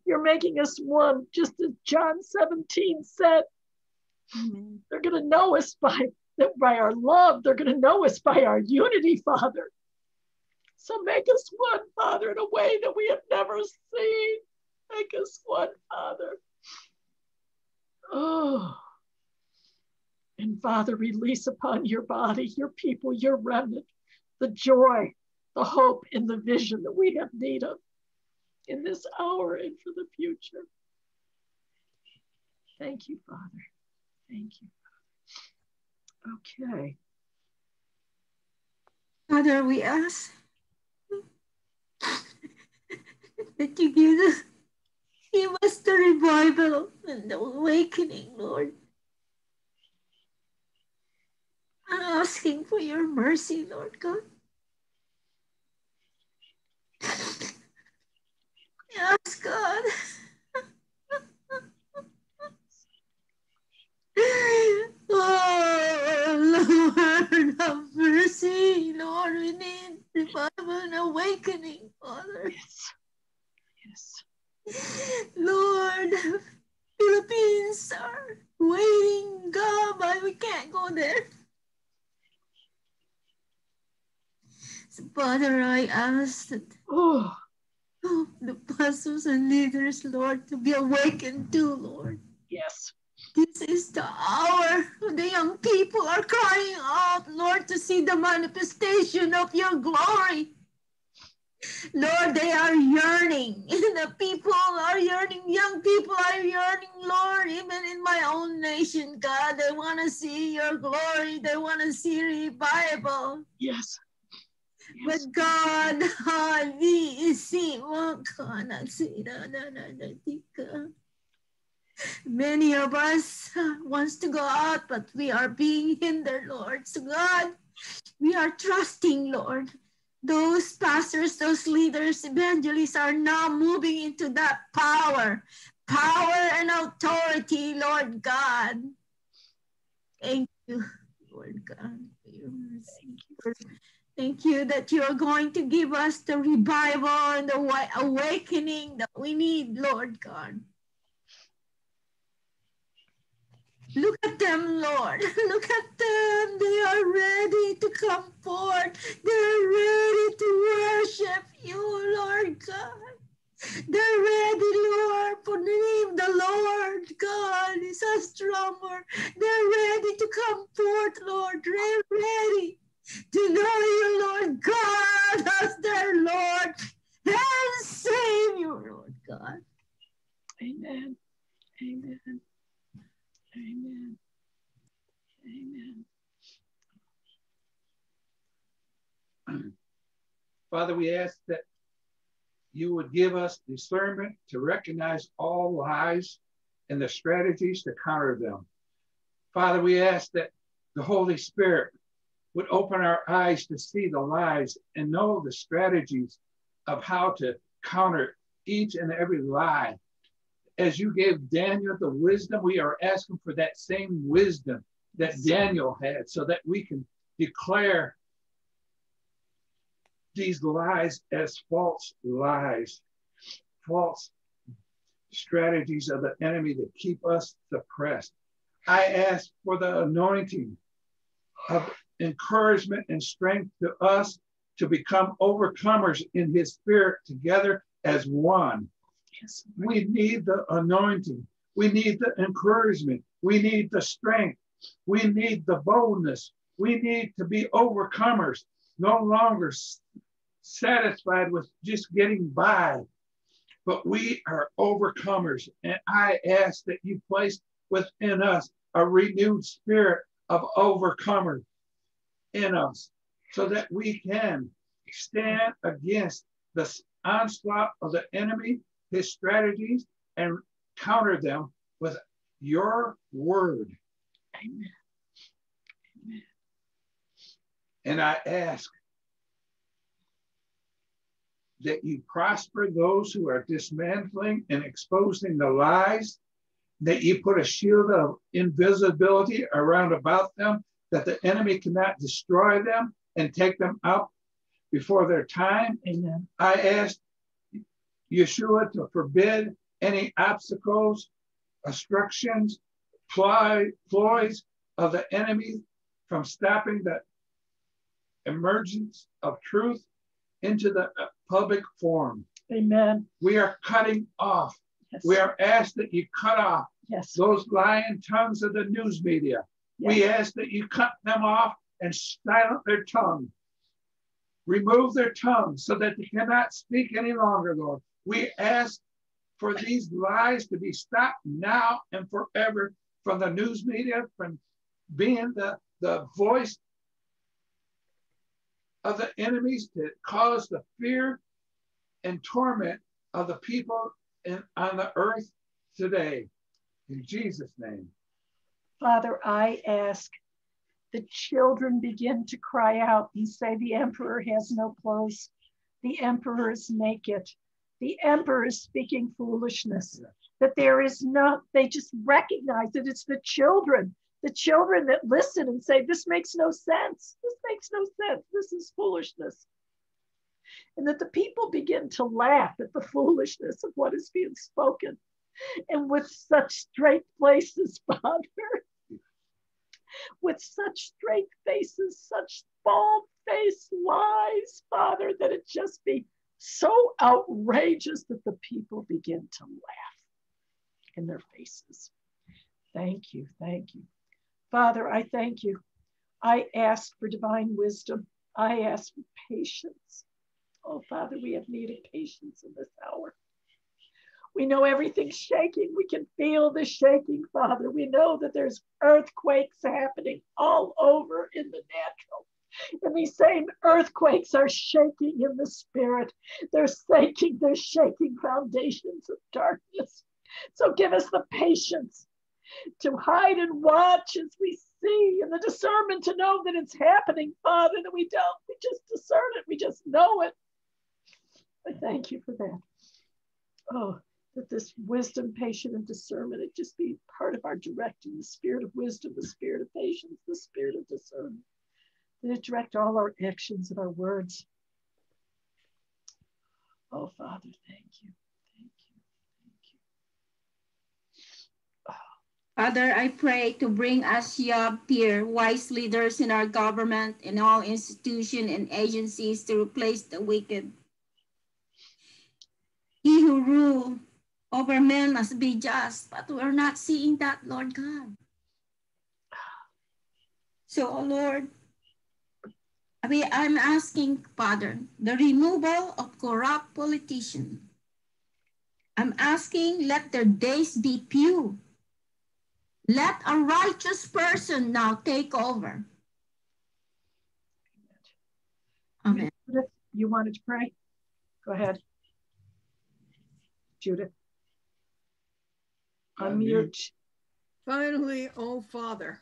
Speaker 2: You're making us one, just as John 17 said. They're going to know us by, by our love. They're going to know us by our unity, Father. So make us one, Father, in a way that we have never seen. Make us one, Father. Oh. And Father, release upon your body, your people, your remnant, the joy, the hope, and the vision that we have need of in this hour and for the future. Thank you, Father. Thank you. Okay.
Speaker 10: Father, we ask [laughs] that you give us Give us the revival and the awakening, Lord. I'm asking for your mercy, Lord God. [laughs] Yes, God. oh, Lord, have mercy, Lord. We need revival and awakening, Father.
Speaker 2: Yes. Yes.
Speaker 10: Lord, Philippines are waiting, God, but we can't go there. So, Father, I ask that oh, the pastors and leaders, Lord, to be awakened too, Lord.
Speaker 2: Yes.
Speaker 10: This is the hour the young people are crying out, Lord, to see the manifestation of your glory. Lord, they are yearning. [laughs] The people are yearning. Young people are yearning, Lord, even in my own nation, God. They want to see your glory. They want to see revival.
Speaker 2: Yes.
Speaker 10: But God, many of us wants to go out, but we are being hindered, Lord. So God, we are trusting, Lord those pastors, those leaders, evangelists are now moving into that power, power and authority, Lord God. Thank you, Lord God, for your mercy. Thank you that you are going to give us the revival and the awakening that we need, Lord God. Look at them, Lord. [laughs] Look at them. They are ready to come forth. They're ready to worship you, Lord God. They're ready, Lord, for the name the Lord God is a stronger. They're ready to come forth, Lord. They're ready to know you, Lord God, as their Lord and Savior, Lord God.
Speaker 2: Amen. Amen. Amen. Amen. [clears throat]
Speaker 1: Father, we ask that you would give us discernment to recognize all lies and the strategies to counter them. Father, we ask that the Holy Spirit would open our eyes to see the lies and know the strategies of how to counter each and every lie as you gave Daniel the wisdom, we are asking for that same wisdom that Daniel had so that we can declare these lies as false lies, false strategies of the enemy to keep us suppressed. I ask for the anointing of encouragement and strength to us to become overcomers in his spirit together as one. Yes. We need the anointing. We need the encouragement. We need the strength. We need the boldness. We need to be overcomers, no longer satisfied with just getting by, but we are overcomers. And I ask that you place within us a renewed spirit of overcomer in us so that we can stand against the onslaught of the enemy, his strategies, and counter them with your word. Amen. Amen. And I ask that you prosper those who are dismantling and exposing the lies, that you put a shield of invisibility around about them, that the enemy cannot destroy them and take them out before their time. Amen. I ask Yeshua to forbid any obstacles, obstructions, ploy, ploys of the enemy from stopping the emergence of truth into the public forum.
Speaker 2: Amen.
Speaker 1: We are cutting off. Yes. We are asked that you cut off
Speaker 2: yes.
Speaker 1: those lying tongues of the news media. Yes. We ask that you cut them off and silence their tongue. Remove their tongue so that they cannot speak any longer, Lord. We ask for these lies to be stopped now and forever from the news media, from being the, the voice of the enemies that cause the fear and torment of the people in, on the earth today. In Jesus' name.
Speaker 2: Father, I ask the children begin to cry out and say, The emperor has no clothes. The emperor is naked. The emperor is speaking foolishness. That there is no, they just recognize that it's the children the children that listen and say, This makes no sense. This makes no sense. This is foolishness. And that the people begin to laugh at the foolishness of what is being spoken. And with such straight faces, [laughs] Father, with such straight faces, such bald faced lies, Father, that it just be so outrageous that the people begin to laugh in their faces. Thank you. Thank you. Father, I thank you. I ask for divine wisdom. I ask for patience. Oh, Father, we have needed patience in this hour. We know everything's shaking. We can feel the shaking, Father. We know that there's earthquakes happening all over in the natural. And these same earthquakes are shaking in the spirit. They're shaking, they're shaking foundations of darkness. So give us the patience to hide and watch as we see and the discernment to know that it's happening, Father, that we don't, we just discern it, we just know it. I thank you for that. Oh, that this wisdom, patience, and discernment, it just be part of our directing, the spirit of wisdom, the spirit of patience, the spirit of discernment. It direct all our actions and our words. Oh, Father, thank you. Thank you. thank you.
Speaker 10: Father, I pray to bring us your peer, wise leaders in our government and all institutions and agencies to replace the wicked. He who rule over men must be just, but we're not seeing that, Lord God. So, oh Lord, I mean, I'm asking, Father, the removal of corrupt politicians. I'm asking, let their days be few let a righteous person now take over. Amen.
Speaker 2: You wanted to pray? Go ahead. Judith. Unmute.
Speaker 4: Finally, oh Father,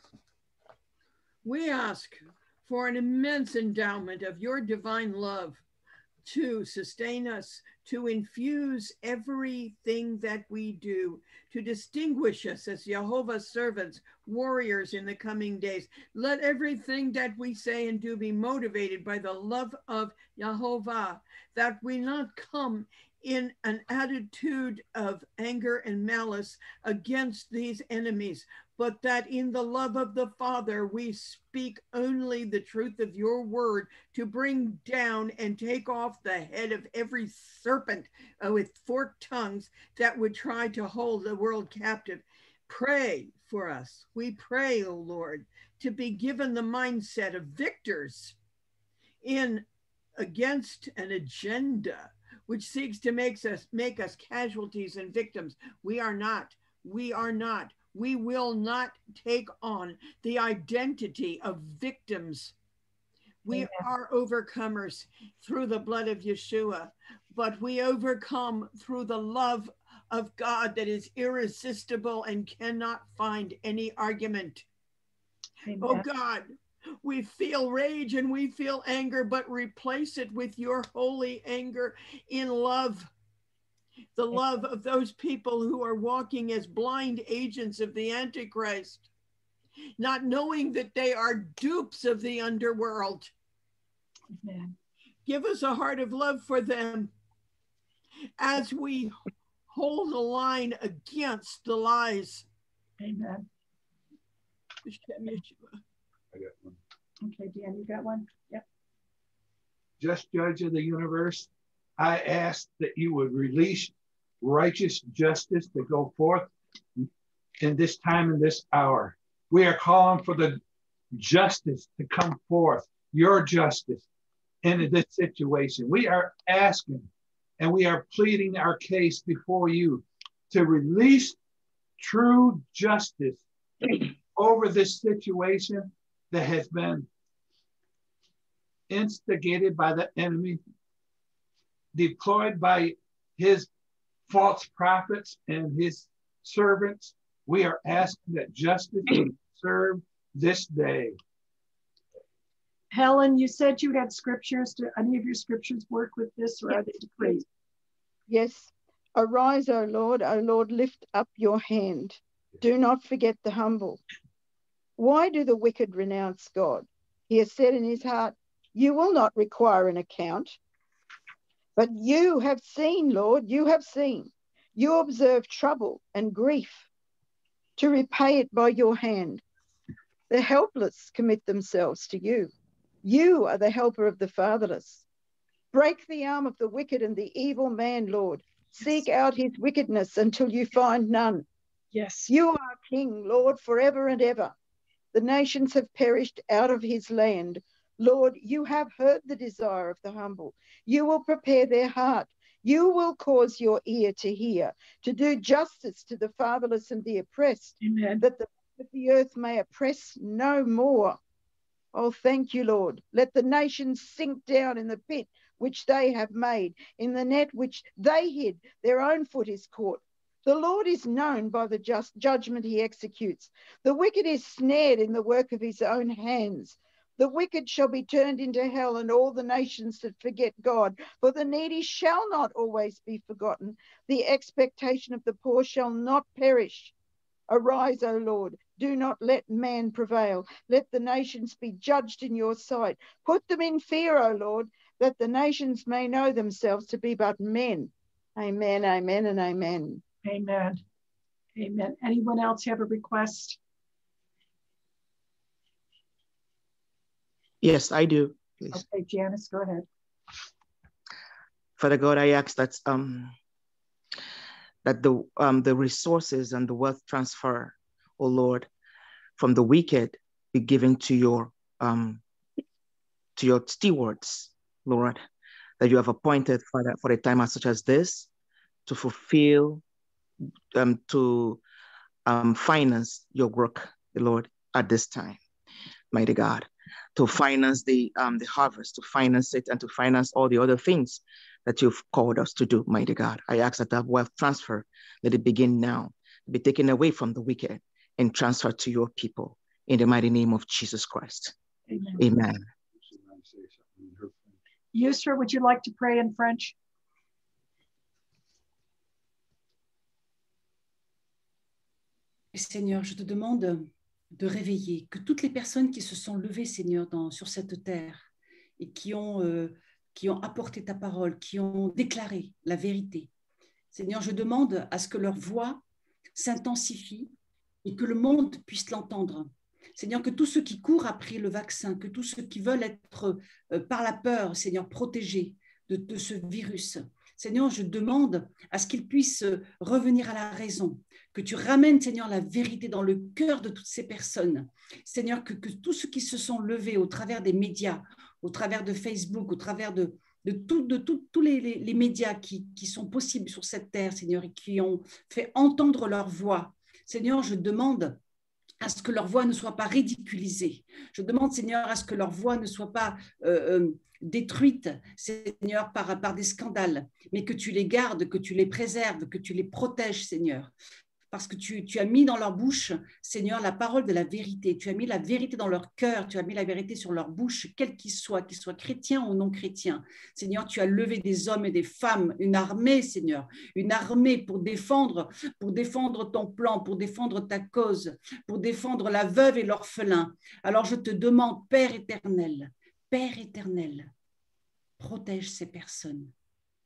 Speaker 4: we ask for an immense endowment of your divine love to sustain us, to infuse everything that we do, to distinguish us as Jehovah's servants, warriors in the coming days. Let everything that we say and do be motivated by the love of Jehovah, that we not come in an attitude of anger and malice against these enemies, but that in the love of the Father we speak only the truth of your word to bring down and take off the head of every serpent uh, with forked tongues that would try to hold the world captive. Pray for us. We pray, O Lord, to be given the mindset of victors in against an agenda which seeks to make us make us casualties and victims. We are not. We are not. We will not take on the identity of victims. We Amen. are overcomers through the blood of Yeshua, but we overcome through the love of God that is irresistible and cannot find any argument. Oh Amen. Oh God, we feel rage and we feel anger, but replace it with your holy anger in love. The love of those people who are walking as blind agents of the Antichrist, not knowing that they are dupes of the underworld. Amen. Give us a heart of love for them as we hold the line against the lies.
Speaker 2: Amen. I got one. Okay, Dan, you got one? Yep.
Speaker 1: Just judge of the universe, I ask that you would release righteous justice to go forth in this time and this hour. We are calling for the justice to come forth, your justice in this situation. We are asking and we are pleading our case before you to release true justice over this situation that has been instigated by the enemy, deployed by his false prophets and his servants. We are asking that justice be served this day.
Speaker 2: Helen, you said you had scriptures. Do any of your scriptures work with this or are they decrees?
Speaker 5: Yes. Arise, O Lord, O Lord, lift up your hand. Do not forget the humble. Why do the wicked renounce God? He has said in his heart, You will not require an account. But you have seen, Lord, you have seen. You observe trouble and grief to repay it by your hand. The helpless commit themselves to you. You are the helper of the fatherless. Break the arm of the wicked and the evil man, Lord. Seek out his wickedness until you find none.
Speaker 2: Yes.
Speaker 5: You are king, Lord, forever and ever. The nations have perished out of his land. Lord, you have heard the desire of the humble. You will prepare their heart. You will cause your ear to hear, to do justice to the fatherless and the oppressed,
Speaker 2: Amen.
Speaker 5: that the, that the earth may oppress no more. Oh, thank you, Lord. Let the nations sink down in the pit which they have made, in the net which they hid. Their own foot is caught. The Lord is known by the just judgment he executes. The wicked is snared in the work of his own hands. The wicked shall be turned into hell, and all the nations that forget God. For the needy shall not always be forgotten. The expectation of the poor shall not perish. Arise, O Lord. Do not let man prevail. Let the nations be judged in your sight. Put them in fear, O Lord, that the nations may know themselves to be but men. Amen, amen, and amen.
Speaker 2: Amen. Amen. Anyone else have a request?
Speaker 3: Yes, I do.
Speaker 2: Please. Okay, Janice, go ahead.
Speaker 3: Father God, I ask that um that the um the resources and the wealth transfer, oh Lord, from the wicked be given to your um to your stewards, Lord, that you have appointed for that for a time such as this to fulfill um, to um, finance your work, Lord, at this time, mighty God, to finance the um, the harvest, to finance it, and to finance all the other things that you've called us to do, mighty God. I ask that that wealth transfer, let it begin now, be taken away from the wicked and transferred to your people in the mighty name of Jesus Christ. Amen. Amen.
Speaker 2: Yusra, would you like to pray in French?
Speaker 9: Seigneur, je te demande de réveiller, que toutes les personnes qui se sont levées, Seigneur, sur cette terre et qui ont, euh, qui ont apporté ta parole, qui ont déclaré la vérité, Seigneur, je demande à ce que leur voix s'intensifie et que le monde puisse l'entendre. Seigneur, que tous ceux qui courent après le vaccin, que tous ceux qui veulent être euh, par la peur, Seigneur, protégés de ce virus, Seigneur, je demande à ce qu'ils puissent revenir à la raison, que tu ramènes, Seigneur, la vérité dans le cœur de toutes ces personnes. Seigneur, que, tous ceux qui se sont levés au travers des médias, au travers de Facebook, au travers de, tous les, médias qui sont possibles sur cette terre, Seigneur, et qui ont fait entendre leur voix. Seigneur, je demande à ce que leur voix ne soit pas ridiculisée. Je demande, Seigneur, à ce que leur voix ne soit pas euh, euh, détruite, Seigneur, par, par des scandales, mais que tu les gardes, que tu les préserves, que tu les protèges, Seigneur parce que tu, as mis dans leur bouche, Seigneur, la parole de la vérité. Tu as mis la vérité dans leur cœur, tu as mis la vérité sur leur bouche, quels qu'ils soient, qu'ils soient chrétiens ou non chrétiens. Seigneur, tu as levé des hommes et des femmes, une armée, Seigneur, une armée pour défendre, pour défendre ton plan, pour défendre ta cause, pour défendre la veuve et l'orphelin. Alors je te demande, Père éternel, Père éternel, protège ces personnes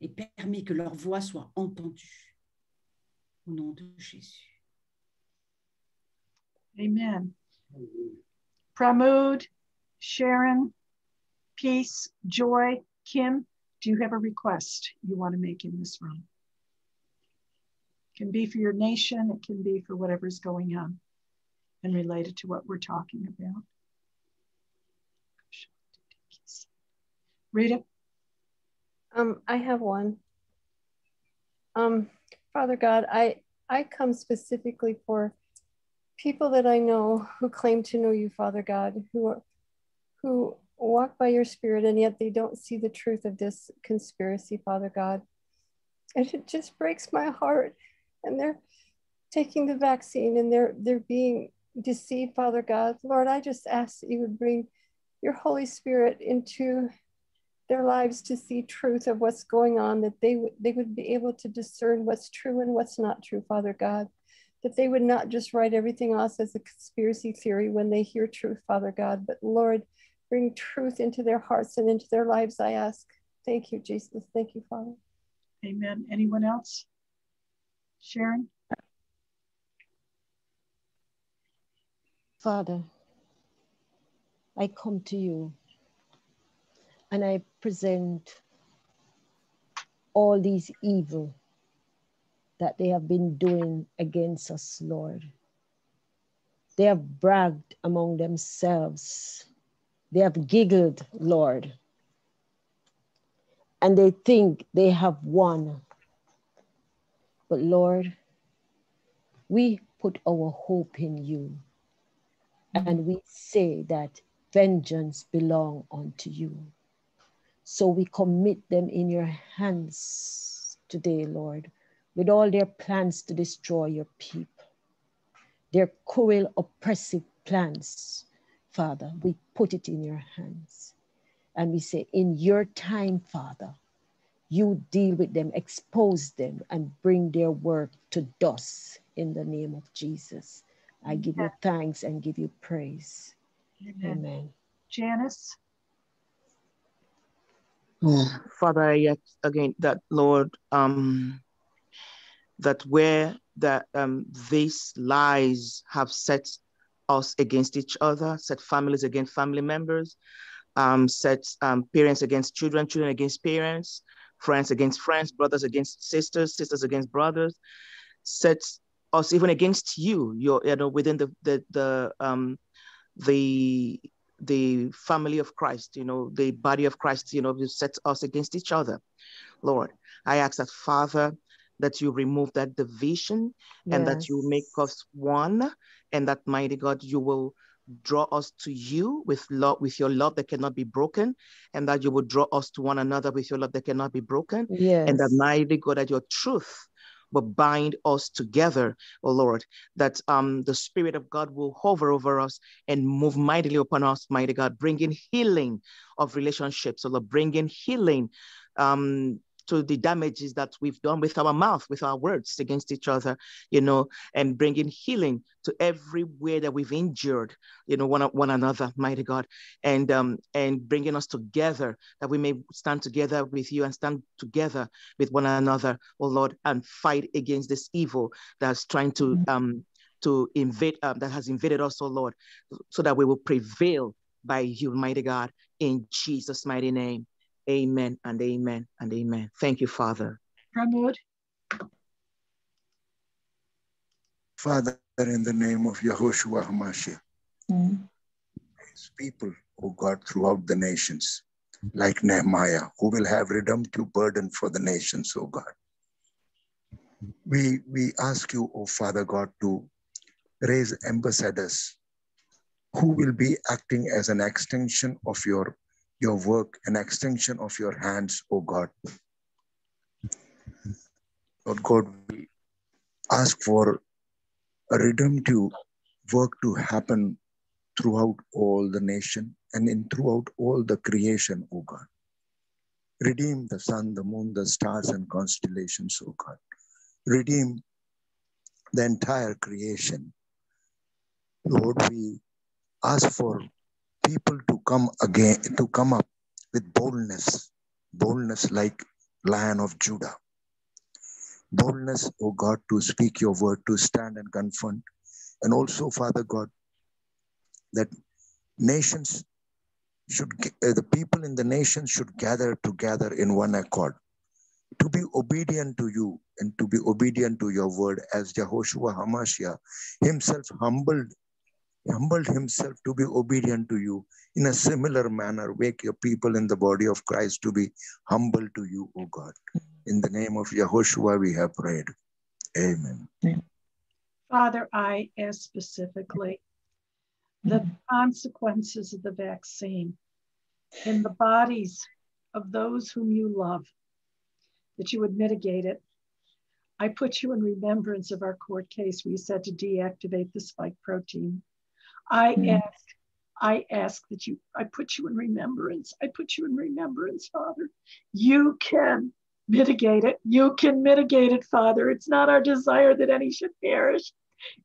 Speaker 9: et permets que leur voix soit entendue au nom de Jésus.
Speaker 2: Amen. Pramod, Sharon, Peace, Joy, Kim, do you have a request you want to make in this room? It can be for your nation, it can be for whatever's going on and related to what we're talking about. Rita?
Speaker 7: Um, I have one. Um, Father God, I, I come specifically for people that I know who claim to know you, Father God, who who walk by your spirit and yet they don't see the truth of this conspiracy, Father God. And it just breaks my heart. And they're taking the vaccine and they're they're being deceived, Father God. Lord, I just ask that you would bring your Holy Spirit into their lives to see truth of what's going on, that they, w- they would be able to discern what's true and what's not true, Father God. That they would not just write everything off as a conspiracy theory when they hear truth, Father God, but Lord, bring truth into their hearts and into their lives, I ask. Thank you, Jesus. Thank you, Father.
Speaker 2: Amen. Anyone else? Sharon?
Speaker 11: Father, I come to you and I present all these evil that they have been doing against us, Lord. They have bragged among themselves. They have giggled, Lord. And they think they have won. But Lord, we put our hope in you. And we say that vengeance belong unto you. So we commit them in your hands today, Lord, with all their plans to destroy your people, their cruel, oppressive plans. Father, we put it in your hands. And we say, in your time, Father, you deal with them, expose them, and bring their work to dust in the name of Jesus. I give you thanks and give you praise. Amen. Amen.
Speaker 2: Janice?
Speaker 3: Father, yet again, that Lord, um, that where that um, these lies have set us against each other, set families against family members, um, set um, parents against children, children against parents, friends against friends, brothers against sisters, sisters against brothers, set us even against you. You're you know within the the the um, the the family of Christ, you know, the body of Christ, you know, sets us against each other. Lord, I ask that, Father, that you remove that division yes. and that you make us one, and that, mighty God, you will draw us to you with love with your love that cannot be broken and that you will draw us to one another with your love that cannot be broken
Speaker 11: yes.
Speaker 3: and that mighty god that your truth will bind us together, oh Lord, that um, the Spirit of God will hover over us and move mightily upon us, mighty God, bringing healing of relationships, oh Lord, bringing healing um, to the damages that we've done with our mouth, with our words against each other, you know, and bringing healing to everywhere that we've injured, you know, one, one another, mighty God, and um, and bringing us together that we may stand together with you and stand together with one another, oh Lord, and fight against this evil that's trying to mm-hmm. um to invade um, that has invaded us, oh Lord, so that we will prevail by you, mighty God, in Jesus' mighty name. Amen and amen and amen. Thank you, Father.
Speaker 2: Pramod.
Speaker 12: Father, in the name of Yahushua HaMashiach, mm. his people, oh God, throughout the nations, like Nehemiah, who will have redemptive burden for the nations, oh God. We, we ask you, oh Father God, to raise ambassadors who will be acting as an extension of your your work, an extension of your hands, O God. Lord God, we ask for a redemptive work to happen throughout all the nation and in throughout all the creation, O God. Redeem the sun, the moon, the stars, and constellations, O God. Redeem the entire creation. Lord, we ask for people to come again, to come up with boldness, boldness like Lion of Judah. Boldness, O oh God, to speak your word, to stand and confront. And also, Father God, that nations should, uh, the people in the nations should gather together in one accord to be obedient to you and to be obedient to your word as Jehoshua Hamashiach himself humbled humbled himself to be obedient to you. In a similar manner, wake your people in the body of Christ to be humble to you, O God. In the name of Yahushua, we have prayed. Amen.
Speaker 2: Father, I ask specifically the consequences of the vaccine in the bodies of those whom you love, that you would mitigate it. I put you in remembrance of our court case where you said to deactivate the spike protein. I mm. ask, I ask that you, I put you in remembrance. I put you in remembrance, Father. You can mitigate it. You can mitigate it, Father. It's not our desire that any should perish.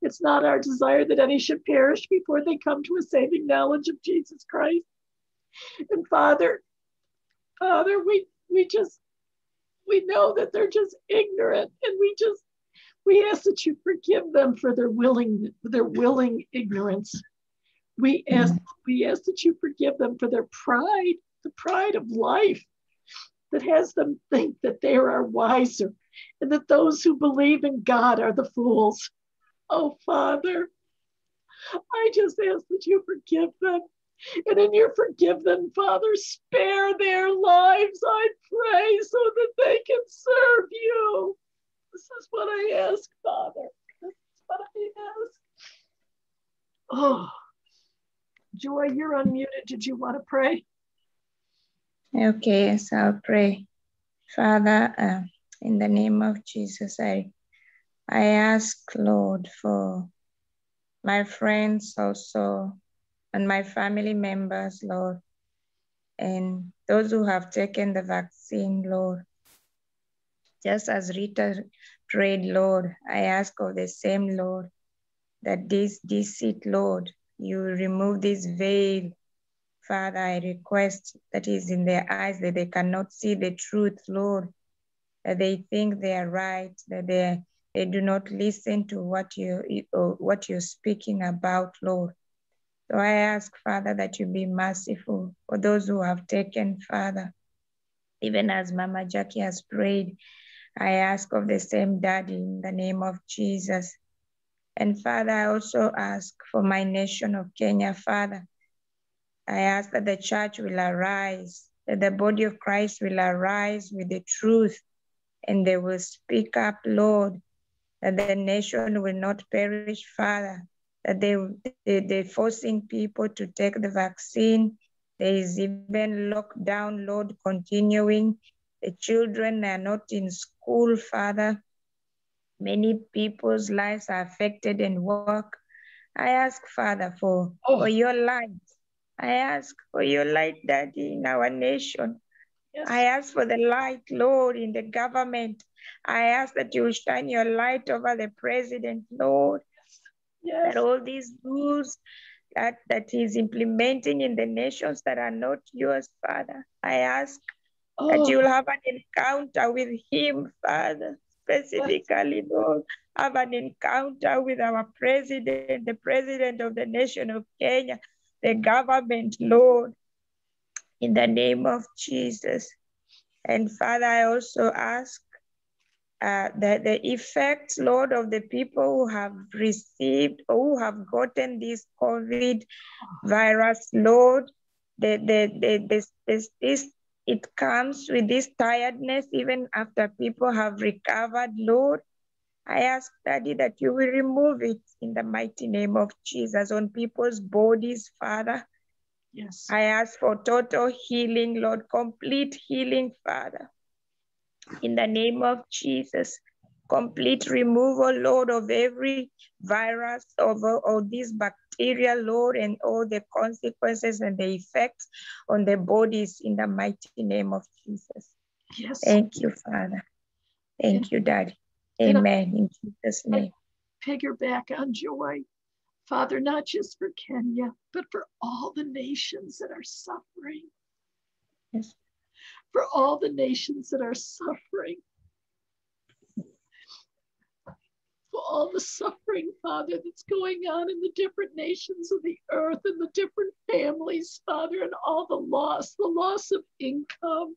Speaker 2: It's not our desire that any should perish before they come to a saving knowledge of Jesus Christ. And Father, Father, we we just we know that they're just ignorant and we just we ask that you forgive them for their willing, their willing ignorance. We ask, we ask that you forgive them for their pride, the pride of life that has them think that they are wiser and that those who believe in God are the fools. Oh, Father, I just ask that you forgive them. And in your forgive them, Father, spare their lives, I pray, so that they can serve you. This is what I ask, Father. This is what I ask. Oh, Joy, you're unmuted. Did you want to pray?
Speaker 6: Okay, so I'll pray. Father, uh, in the name of Jesus, I, I ask, Lord, for my friends also and my family members, Lord, and those who have taken the vaccine, Lord. Just as Rita prayed, Lord, I ask of the same, Lord, that this deceit, Lord, you remove this veil. Father, I request that is in their eyes that they cannot see the truth, Lord, that they think they are right, that they, they do not listen to what, you, uh, what you're speaking about, Lord. So I ask, Father, that you be merciful for those who have taken, Father. Even as Mama Jackie has prayed, I ask of the same daddy in the name of Jesus. And Father, I also ask for my nation of Kenya, Father. I ask that the church will arise, that the body of Christ will arise with the truth, and they will speak up, Lord, that the nation will not perish, Father, that they, they, they're forcing people to take the vaccine. There is even lockdown, Lord, continuing. The children are not in school, Father. Many people's lives are affected in work. I ask, Father, for, oh. for your light. I ask for your light, Daddy, in our nation.
Speaker 2: Yes.
Speaker 6: I ask for the light, Lord, in the government. I ask that you shine your light over the president, Lord.
Speaker 2: Yes.
Speaker 6: That all these rules that, that he's implementing in the nations that are not yours, Father. I ask that
Speaker 2: Oh.
Speaker 6: you'll have an encounter with him, Father, specifically, Lord. Have an encounter with our president, the president of the nation of Kenya, the government, Lord, in the name of Jesus. And Father, I also ask uh, that the effects, Lord, of the people who have received or who have gotten this COVID virus, Lord, the, the, the, this, this, this, it comes with this tiredness even after people have recovered, Lord. I ask, Daddy, that you will remove it in the mighty name of Jesus on people's bodies, Father.
Speaker 2: Yes.
Speaker 6: I ask for total healing, Lord, complete healing, Father. In the name of Jesus, complete removal, Lord, of every virus, of, all this bacteria, Lord, and all the consequences and the effects on the bodies in the mighty name of Jesus.
Speaker 2: Yes.
Speaker 6: Thank you, Father. Thank you, Daddy.
Speaker 2: Can I-
Speaker 6: Amen. In Jesus' name.
Speaker 2: piggyback on joy. Father, not just for Kenya, but for all the nations that are suffering.
Speaker 6: Yes.
Speaker 2: For all the nations that are suffering. For all the suffering, Father, that's going on in the different nations of the earth and the different families, Father, and all the loss, the loss of income,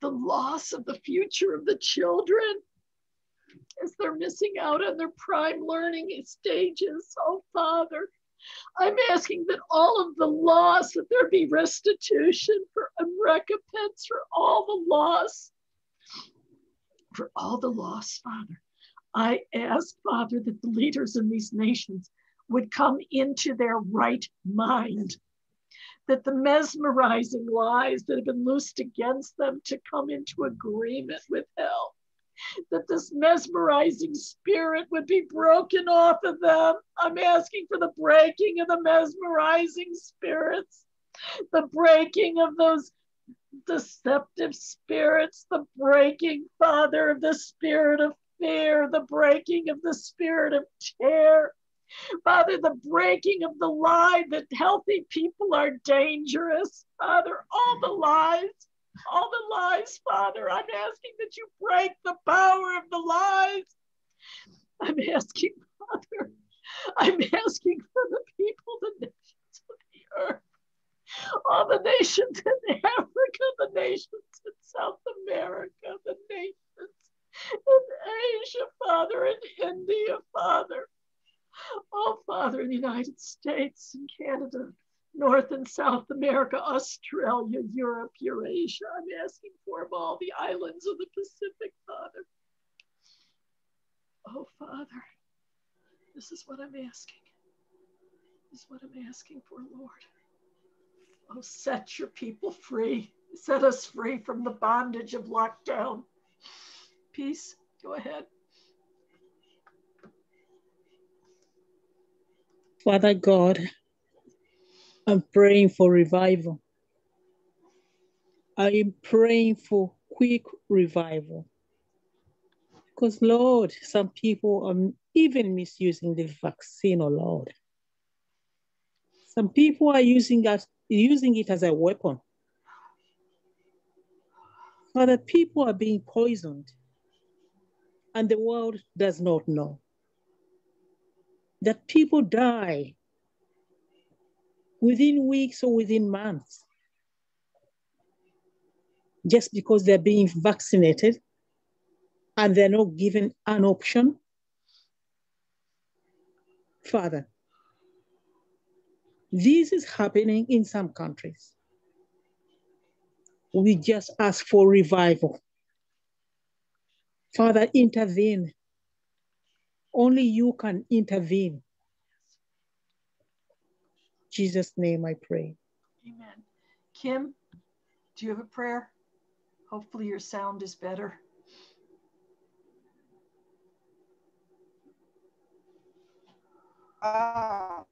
Speaker 2: the loss of the future of the children as they're missing out on their prime learning stages. Oh, Father, I'm asking that all of the loss, that there be restitution for and recompense for all the loss, for all the loss, Father. I ask, Father, that the leaders in these nations would come into their right mind, that the mesmerizing lies that have been loosed against them to come into agreement with hell that this mesmerizing spirit would be broken off of them. I'm asking for the breaking of the mesmerizing spirits, the breaking of those deceptive spirits, the breaking, Father, of the spirit of fear, the breaking of the spirit of terror. Father, the breaking of the lie that healthy people are dangerous. Father, all the lies all the lies, Father. I'm asking that you break the power of the lies. I'm asking, Father, I'm asking for the people, the nations of the earth, all the nations in Africa, the nations in South America, the nations in Asia, Father, in India, Father. Oh, Father, in the United States and Canada, North and South America, Australia, Europe, Eurasia. I'm asking for them all, the islands of the Pacific, Father. Oh, Father, this is what I'm asking. This is what I'm asking for, Lord. Oh, set your people free. Set us free from the bondage of lockdown. Peace. Go ahead.
Speaker 13: Father God, I'm praying for revival. I am praying for quick revival. Because, Lord, some people are even misusing the vaccine, oh Lord. Some people are using, that, using it as a weapon. Father, people are being poisoned, and the world does not know. That people die within weeks or within months just because they're being vaccinated and they're not given an option. Father, this is happening in some countries. We just ask for revival. Father, intervene. Only you can intervene. Jesus' name I pray.
Speaker 2: Amen. Kim, do you have a prayer? Hopefully your sound is better.
Speaker 14: Uh,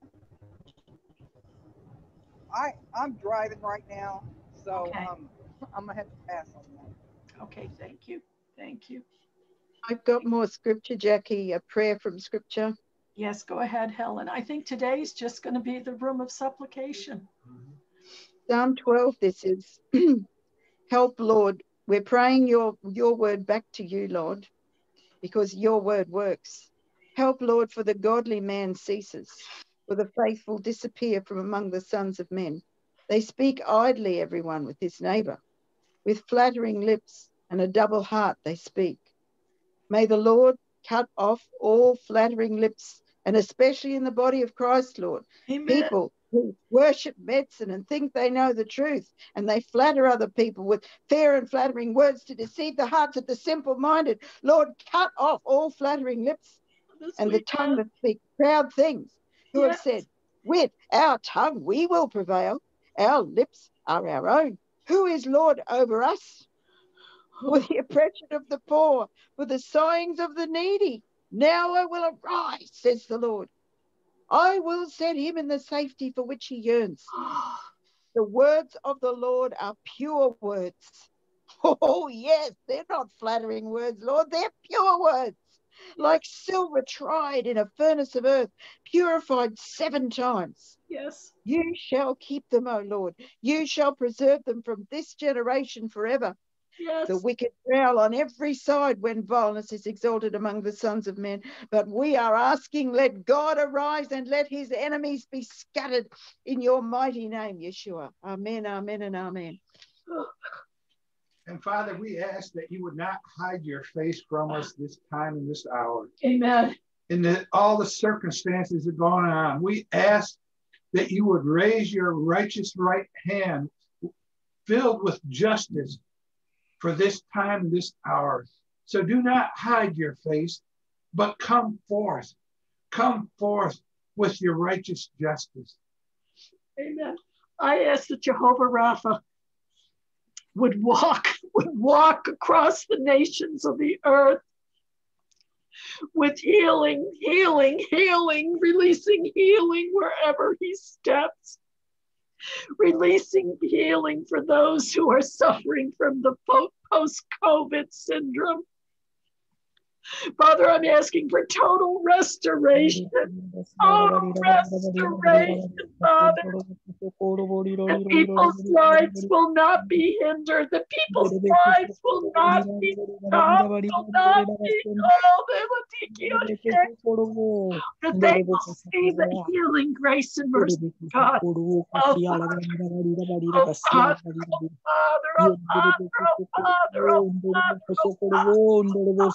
Speaker 14: I I'm driving right now, so
Speaker 2: Okay.
Speaker 14: um,
Speaker 5: I'm gonna have to pass on that.
Speaker 2: Okay, thank you. Thank you.
Speaker 5: I've got more scripture, Jackie, a prayer from scripture.
Speaker 2: Yes, go ahead, Helen. I think today's just going to be the room of supplication.
Speaker 5: Psalm 12, this is [clears throat] help, Lord. We're praying your, your word back to you, Lord, because your word works. Help, Lord, for the godly man ceases, for the faithful disappear from among the sons of men. They speak idly, everyone, with his neighbor. With flattering lips and a double heart they speak. May the Lord cut off all flattering lips, and especially in the body of Christ, Lord.
Speaker 2: Amen.
Speaker 5: People who worship medicine and think they know the truth, and they flatter other people with fair and flattering words to deceive the hearts of the simple minded. Lord, cut off all flattering lips and the tongue that speaks proud things, who have said, With our tongue we will prevail, our lips are our own. Who is Lord over us? For the oppression of the poor, for the sighings of the needy. Now I will arise, says the Lord. I will set him in the safety for which he yearns. [gasps] The words of the Lord are pure words. [laughs] Oh, yes, they're not flattering words, Lord. They're pure words, like silver tried in a furnace of earth, purified seven times.
Speaker 2: Yes.
Speaker 5: You shall keep them, O Lord. You shall preserve them from this generation forever.
Speaker 2: Yes.
Speaker 5: The wicked growl on every side when violence is exalted among the sons of men. But we are asking, let God arise and let his enemies be scattered in your mighty name, Yeshua. Amen, amen, and amen.
Speaker 1: And Father, we ask that you would not hide your face from us this time and this hour.
Speaker 2: Amen.
Speaker 1: In the, all the circumstances that are going on, we ask that you would raise your righteous right hand filled with justice for this time this hour. So do not hide your face, but come forth. Come forth with your righteous justice.
Speaker 2: Amen. I ask that Jehovah Rapha would walk, [laughs] would walk across the nations of the earth with healing, healing, healing, releasing healing wherever he steps, releasing healing for those who are suffering from the post COVID syndrome. Father, I'm asking for total restoration. Total restoration, Father. The people's lives will not be hindered. The people's lives will not be stopped. Will not be oh, that they will see the healing grace and mercy of God. Oh, Father, oh, Father, oh, Father, oh, Father, oh, Father, oh, Father, oh,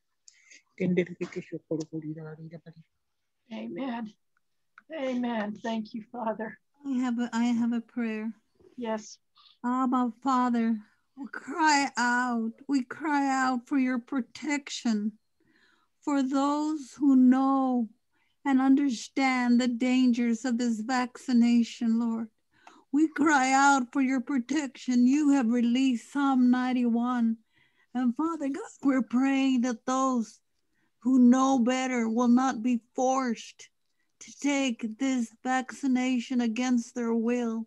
Speaker 2: Amen. Amen. Thank you, Father.
Speaker 8: I have a, I have a prayer.
Speaker 2: Yes.
Speaker 8: Abba, Father, we cry out. We cry out for your protection for those who know and understand the dangers of this vaccination, Lord. We cry out for your protection. You have released Psalm 91. And Father God, we're praying that those who know better will not be forced to take this vaccination against their will.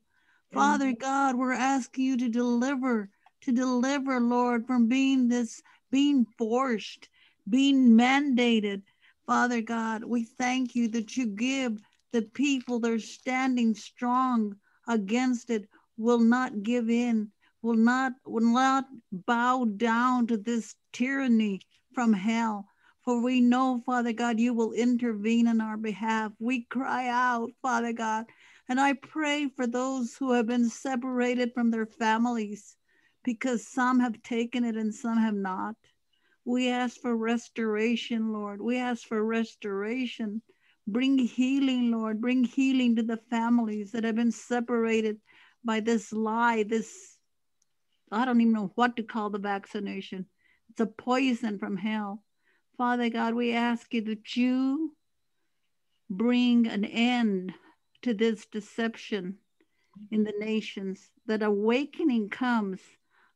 Speaker 8: Father God, we're asking you to deliver, to deliver, Lord, from being this, being forced, being mandated. Father God, we thank you that you give the people that are standing strong against it will not give in, will not, will not bow down to this tyranny from hell. For we know, Father God, you will intervene in our behalf. We cry out, Father God, and I pray for those who have been separated from their families because some have taken it and some have not. We ask for restoration, Lord. We ask for restoration. Bring healing, Lord. Bring healing to the families that have been separated by this lie, this I don't even know what to call the vaccination. It's a poison from hell. Father God, we ask you that you bring an end to this deception in the nations, that awakening comes,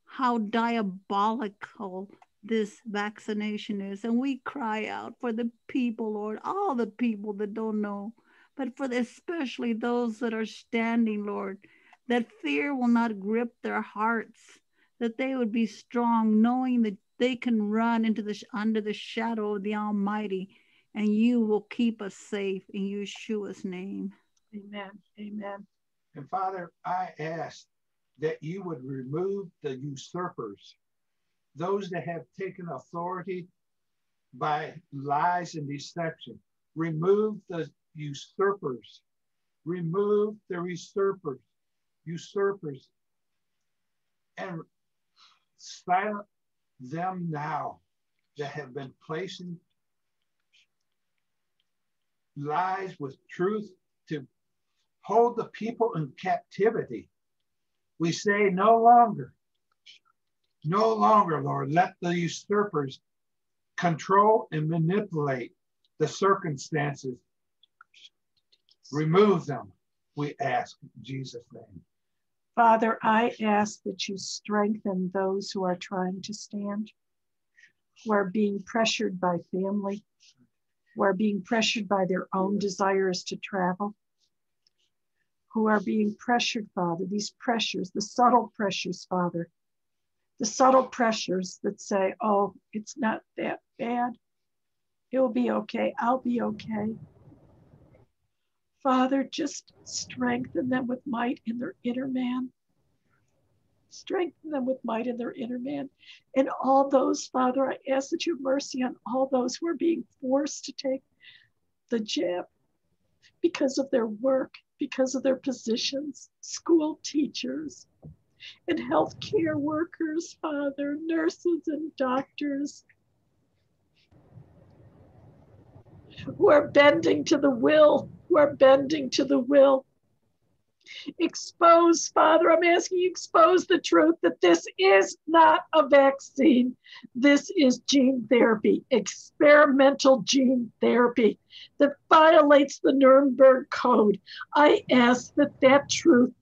Speaker 8: how diabolical this vaccination is. And we cry out for the people, Lord, all the people that don't know, but for especially those that are standing, Lord, that fear will not grip their hearts, that they would be strong, knowing that they can run into the under the shadow of the Almighty, and you will keep us safe in Yeshua's name.
Speaker 2: Amen. Amen.
Speaker 1: And Father, I ask that you would remove the usurpers, those that have taken authority by lies and deception. Remove the usurpers. Remove the usurpers, usurpers, and silence them now that have been placing lies with truth to hold the people in captivity. We say no longer, no longer, Lord, let the usurpers control and manipulate the circumstances. Remove them, we ask in Jesus' name.
Speaker 2: Father, I ask that you strengthen those who are trying to stand, who are being pressured by family, who are being pressured by their own desires to travel, who are being pressured, Father, these pressures, the subtle pressures, Father, the subtle pressures that say, oh, it's not that bad. It will be okay. I'll be okay. Father, just strengthen them with might in their inner man. Strengthen them with might in their inner man. And all those, Father, I ask that you have mercy on all those who are being forced to take the jab because of their work, because of their positions, school teachers and healthcare workers, Father, nurses and doctors who are bending to the will who are bending to the will. Expose, Father, I'm asking you, expose the truth that this is not a vaccine. This is gene therapy, experimental gene therapy that violates the Nuremberg Code. I ask that that truth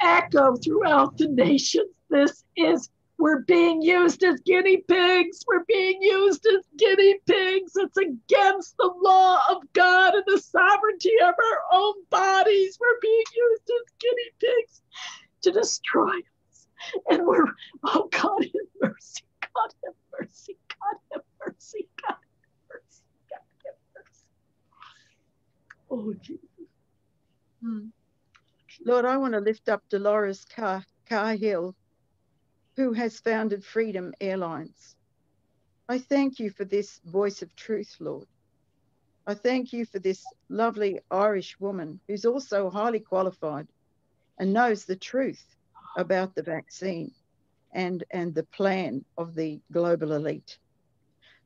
Speaker 2: echo throughout the nations. This is we're being used as guinea pigs. We're being used as guinea pigs. It's against the law of God and the sovereignty of our own bodies. We're being used as guinea pigs to destroy us. And we're, oh, God have mercy. God have mercy. God have mercy. God have mercy. God have mercy. Oh, Jesus.
Speaker 5: Hmm. Lord, I want to lift up Dolores Car- Cahill who has founded Freedom Airlines. I thank you for this voice of truth, Lord. I thank you for this lovely Irish woman who's also highly qualified and knows the truth about the vaccine and, and the plan of the global elite.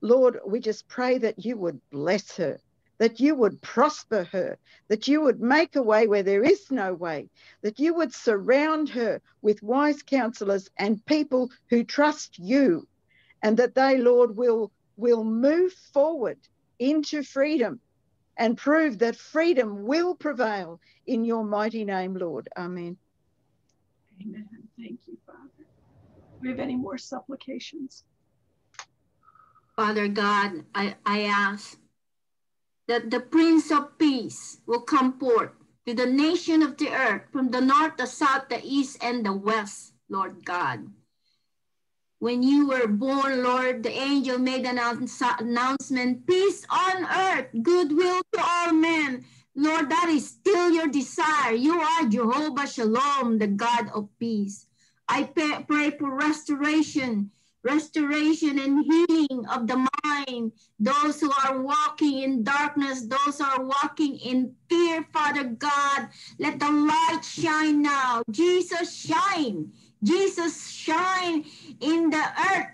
Speaker 5: Lord, we just pray that you would bless her that you would prosper her, that you would make a way where there is no way, that you would surround her with wise counselors and people who trust you, and that they, Lord, will, will move forward into freedom and prove that freedom will prevail in your mighty name, Lord. Amen.
Speaker 2: Amen. Thank you, Father. Do we have any more supplications?
Speaker 10: Father God, I, I ask that the Prince of Peace will come forth to the nation of the earth from the north, the south, the east, and the west, Lord God. When you were born, Lord, the angel made an announcement, peace on earth, goodwill to all men. Lord, that is still your desire. You are Jehovah Shalom, the God of peace. I pray for restoration restoration and healing of the mind. Those who are walking in darkness, those who are walking in fear, Father God, let the light shine now. Jesus, shine. Jesus, shine in the earth.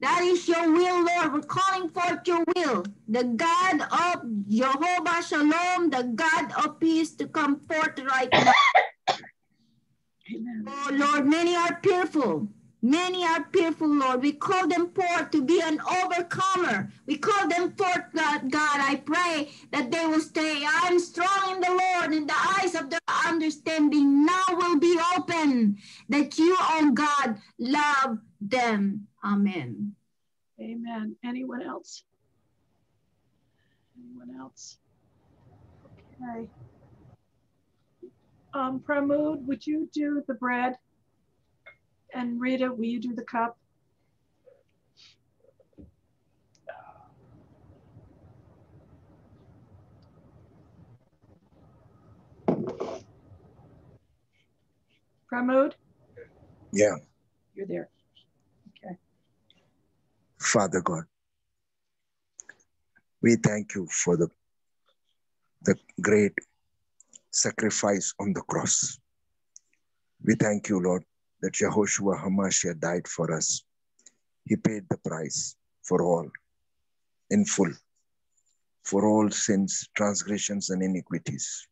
Speaker 10: That is your will, Lord. We're calling forth your will. The God of Jehovah Shalom, the God of peace to come forth right now. [coughs] Amen. Oh, Lord, many are fearful. Many are fearful, Lord. We call them forth to be an overcomer. We call them forth, God. God, I pray that they will stay. I am strong in the Lord, and the eyes of their understanding now will be open, that you, oh God, love them. Amen.
Speaker 2: Amen. Anyone else? Anyone else? Okay. Um, would you do the bread? And Rita, will you do the cup? Pramod?
Speaker 12: Yeah.
Speaker 2: You're there. Okay.
Speaker 12: Father God, we thank you for the, the great sacrifice on the cross. We thank you, Lord, that Yehoshua HaMashiach died for us. He paid the price for all, in full, for all sins, transgressions, and iniquities.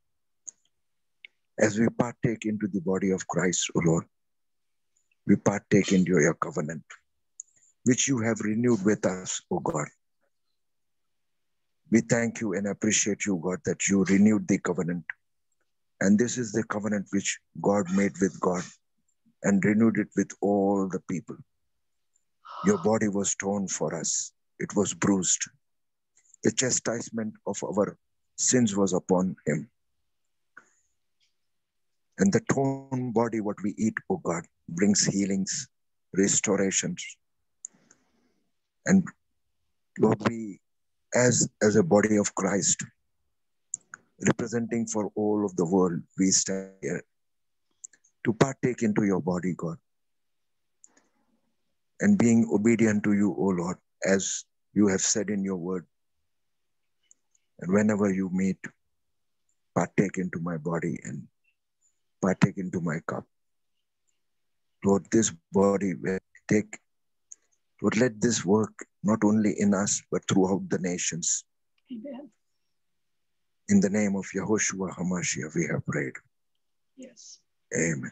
Speaker 12: As we partake into the body of Christ, O Lord, we partake into your covenant, which you have renewed with us, O God. We thank you and appreciate you, God, that you renewed the covenant. And this is the covenant which God made with God and renewed it with all the people. Your [gasps] body was torn for us, it was bruised. The chastisement of our sins was upon him. And the torn body, what we eat, oh God, brings healings, restorations. And Lord, we, as, as a body of Christ, representing for all of the world, we stand here to partake into your body, God. And being obedient to you, O Lord, as you have said in your word. And whenever you meet, partake into my body and partake into my cup. Lord, this body will take, Lord, let this work not only in us, but throughout the nations.
Speaker 2: Amen.
Speaker 12: In the name of Yehoshua HaMashiach, we have prayed.
Speaker 2: Yes.
Speaker 12: Amen.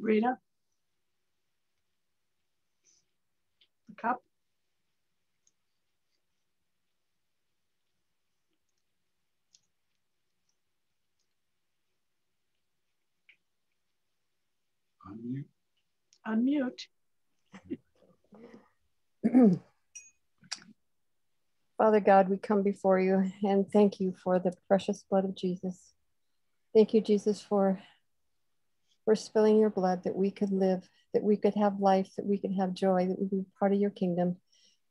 Speaker 2: Rita? The cup?
Speaker 1: Unmute.
Speaker 2: Unmute. [clears throat]
Speaker 7: Father God, we come before you and thank you for the precious blood of Jesus. Thank you, Jesus, for, for spilling your blood that we could live, that we could have life, that we could have joy, that we be part of your kingdom,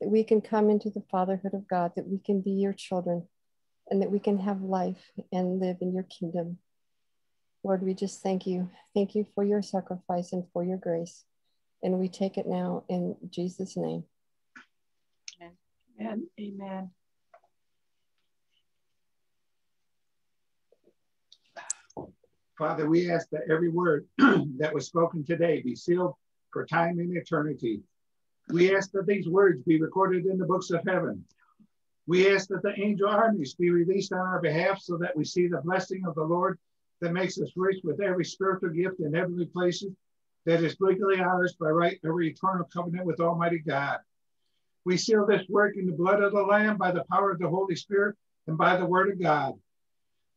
Speaker 7: that we can come into the fatherhood of God, that we can be your children, and that we can have life and live in your kingdom. Lord, we just thank you. Thank you for your sacrifice and for your grace. And we take it now in Jesus' name.
Speaker 2: Amen. Amen.
Speaker 1: Father, we ask that every word [clears throat] that was spoken today be sealed for time and eternity. We ask that these words be recorded in the books of heaven. We ask that the angel armies be released on our behalf so that we see the blessing of the Lord that makes us rich with every spiritual gift in heavenly places that is legally ours by right every eternal covenant with Almighty God. We seal this work in the blood of the Lamb by the power of the Holy Spirit and by the word of God.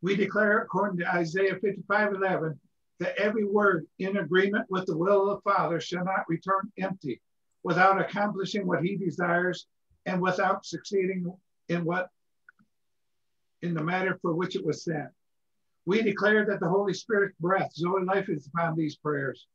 Speaker 1: We declare, according to Isaiah 55 11, that every word in agreement with the will of the Father shall not return empty without accomplishing what he desires and without succeeding in what in the matter for which it was sent. We declare that the Holy Spirit's breath, Zoe life, is upon these prayers.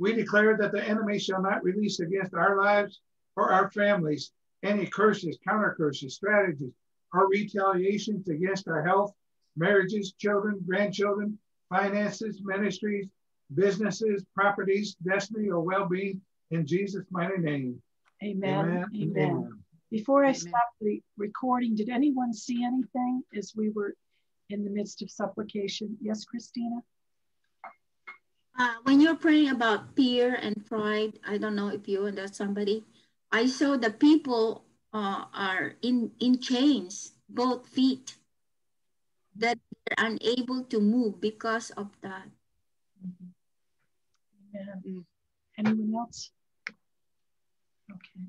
Speaker 1: We declare that the enemy shall not release against our lives or our families any curses, counter curses, strategies, or retaliations against our health, marriages, children, grandchildren, finances, ministries, businesses, properties, destiny, or well being in Jesus' mighty name.
Speaker 2: Amen.
Speaker 1: Amen.
Speaker 2: Amen.
Speaker 1: Amen.
Speaker 2: Before I
Speaker 10: Amen.
Speaker 2: stop the recording, did anyone see anything as we were in the midst of supplication? Yes, Christina?
Speaker 10: Uh, when you're praying about fear and pride, I don't know if you and that somebody, I saw the people uh, are in, in chains, both feet, that they're unable to move because of that.
Speaker 2: Amen. Anyone else? Okay.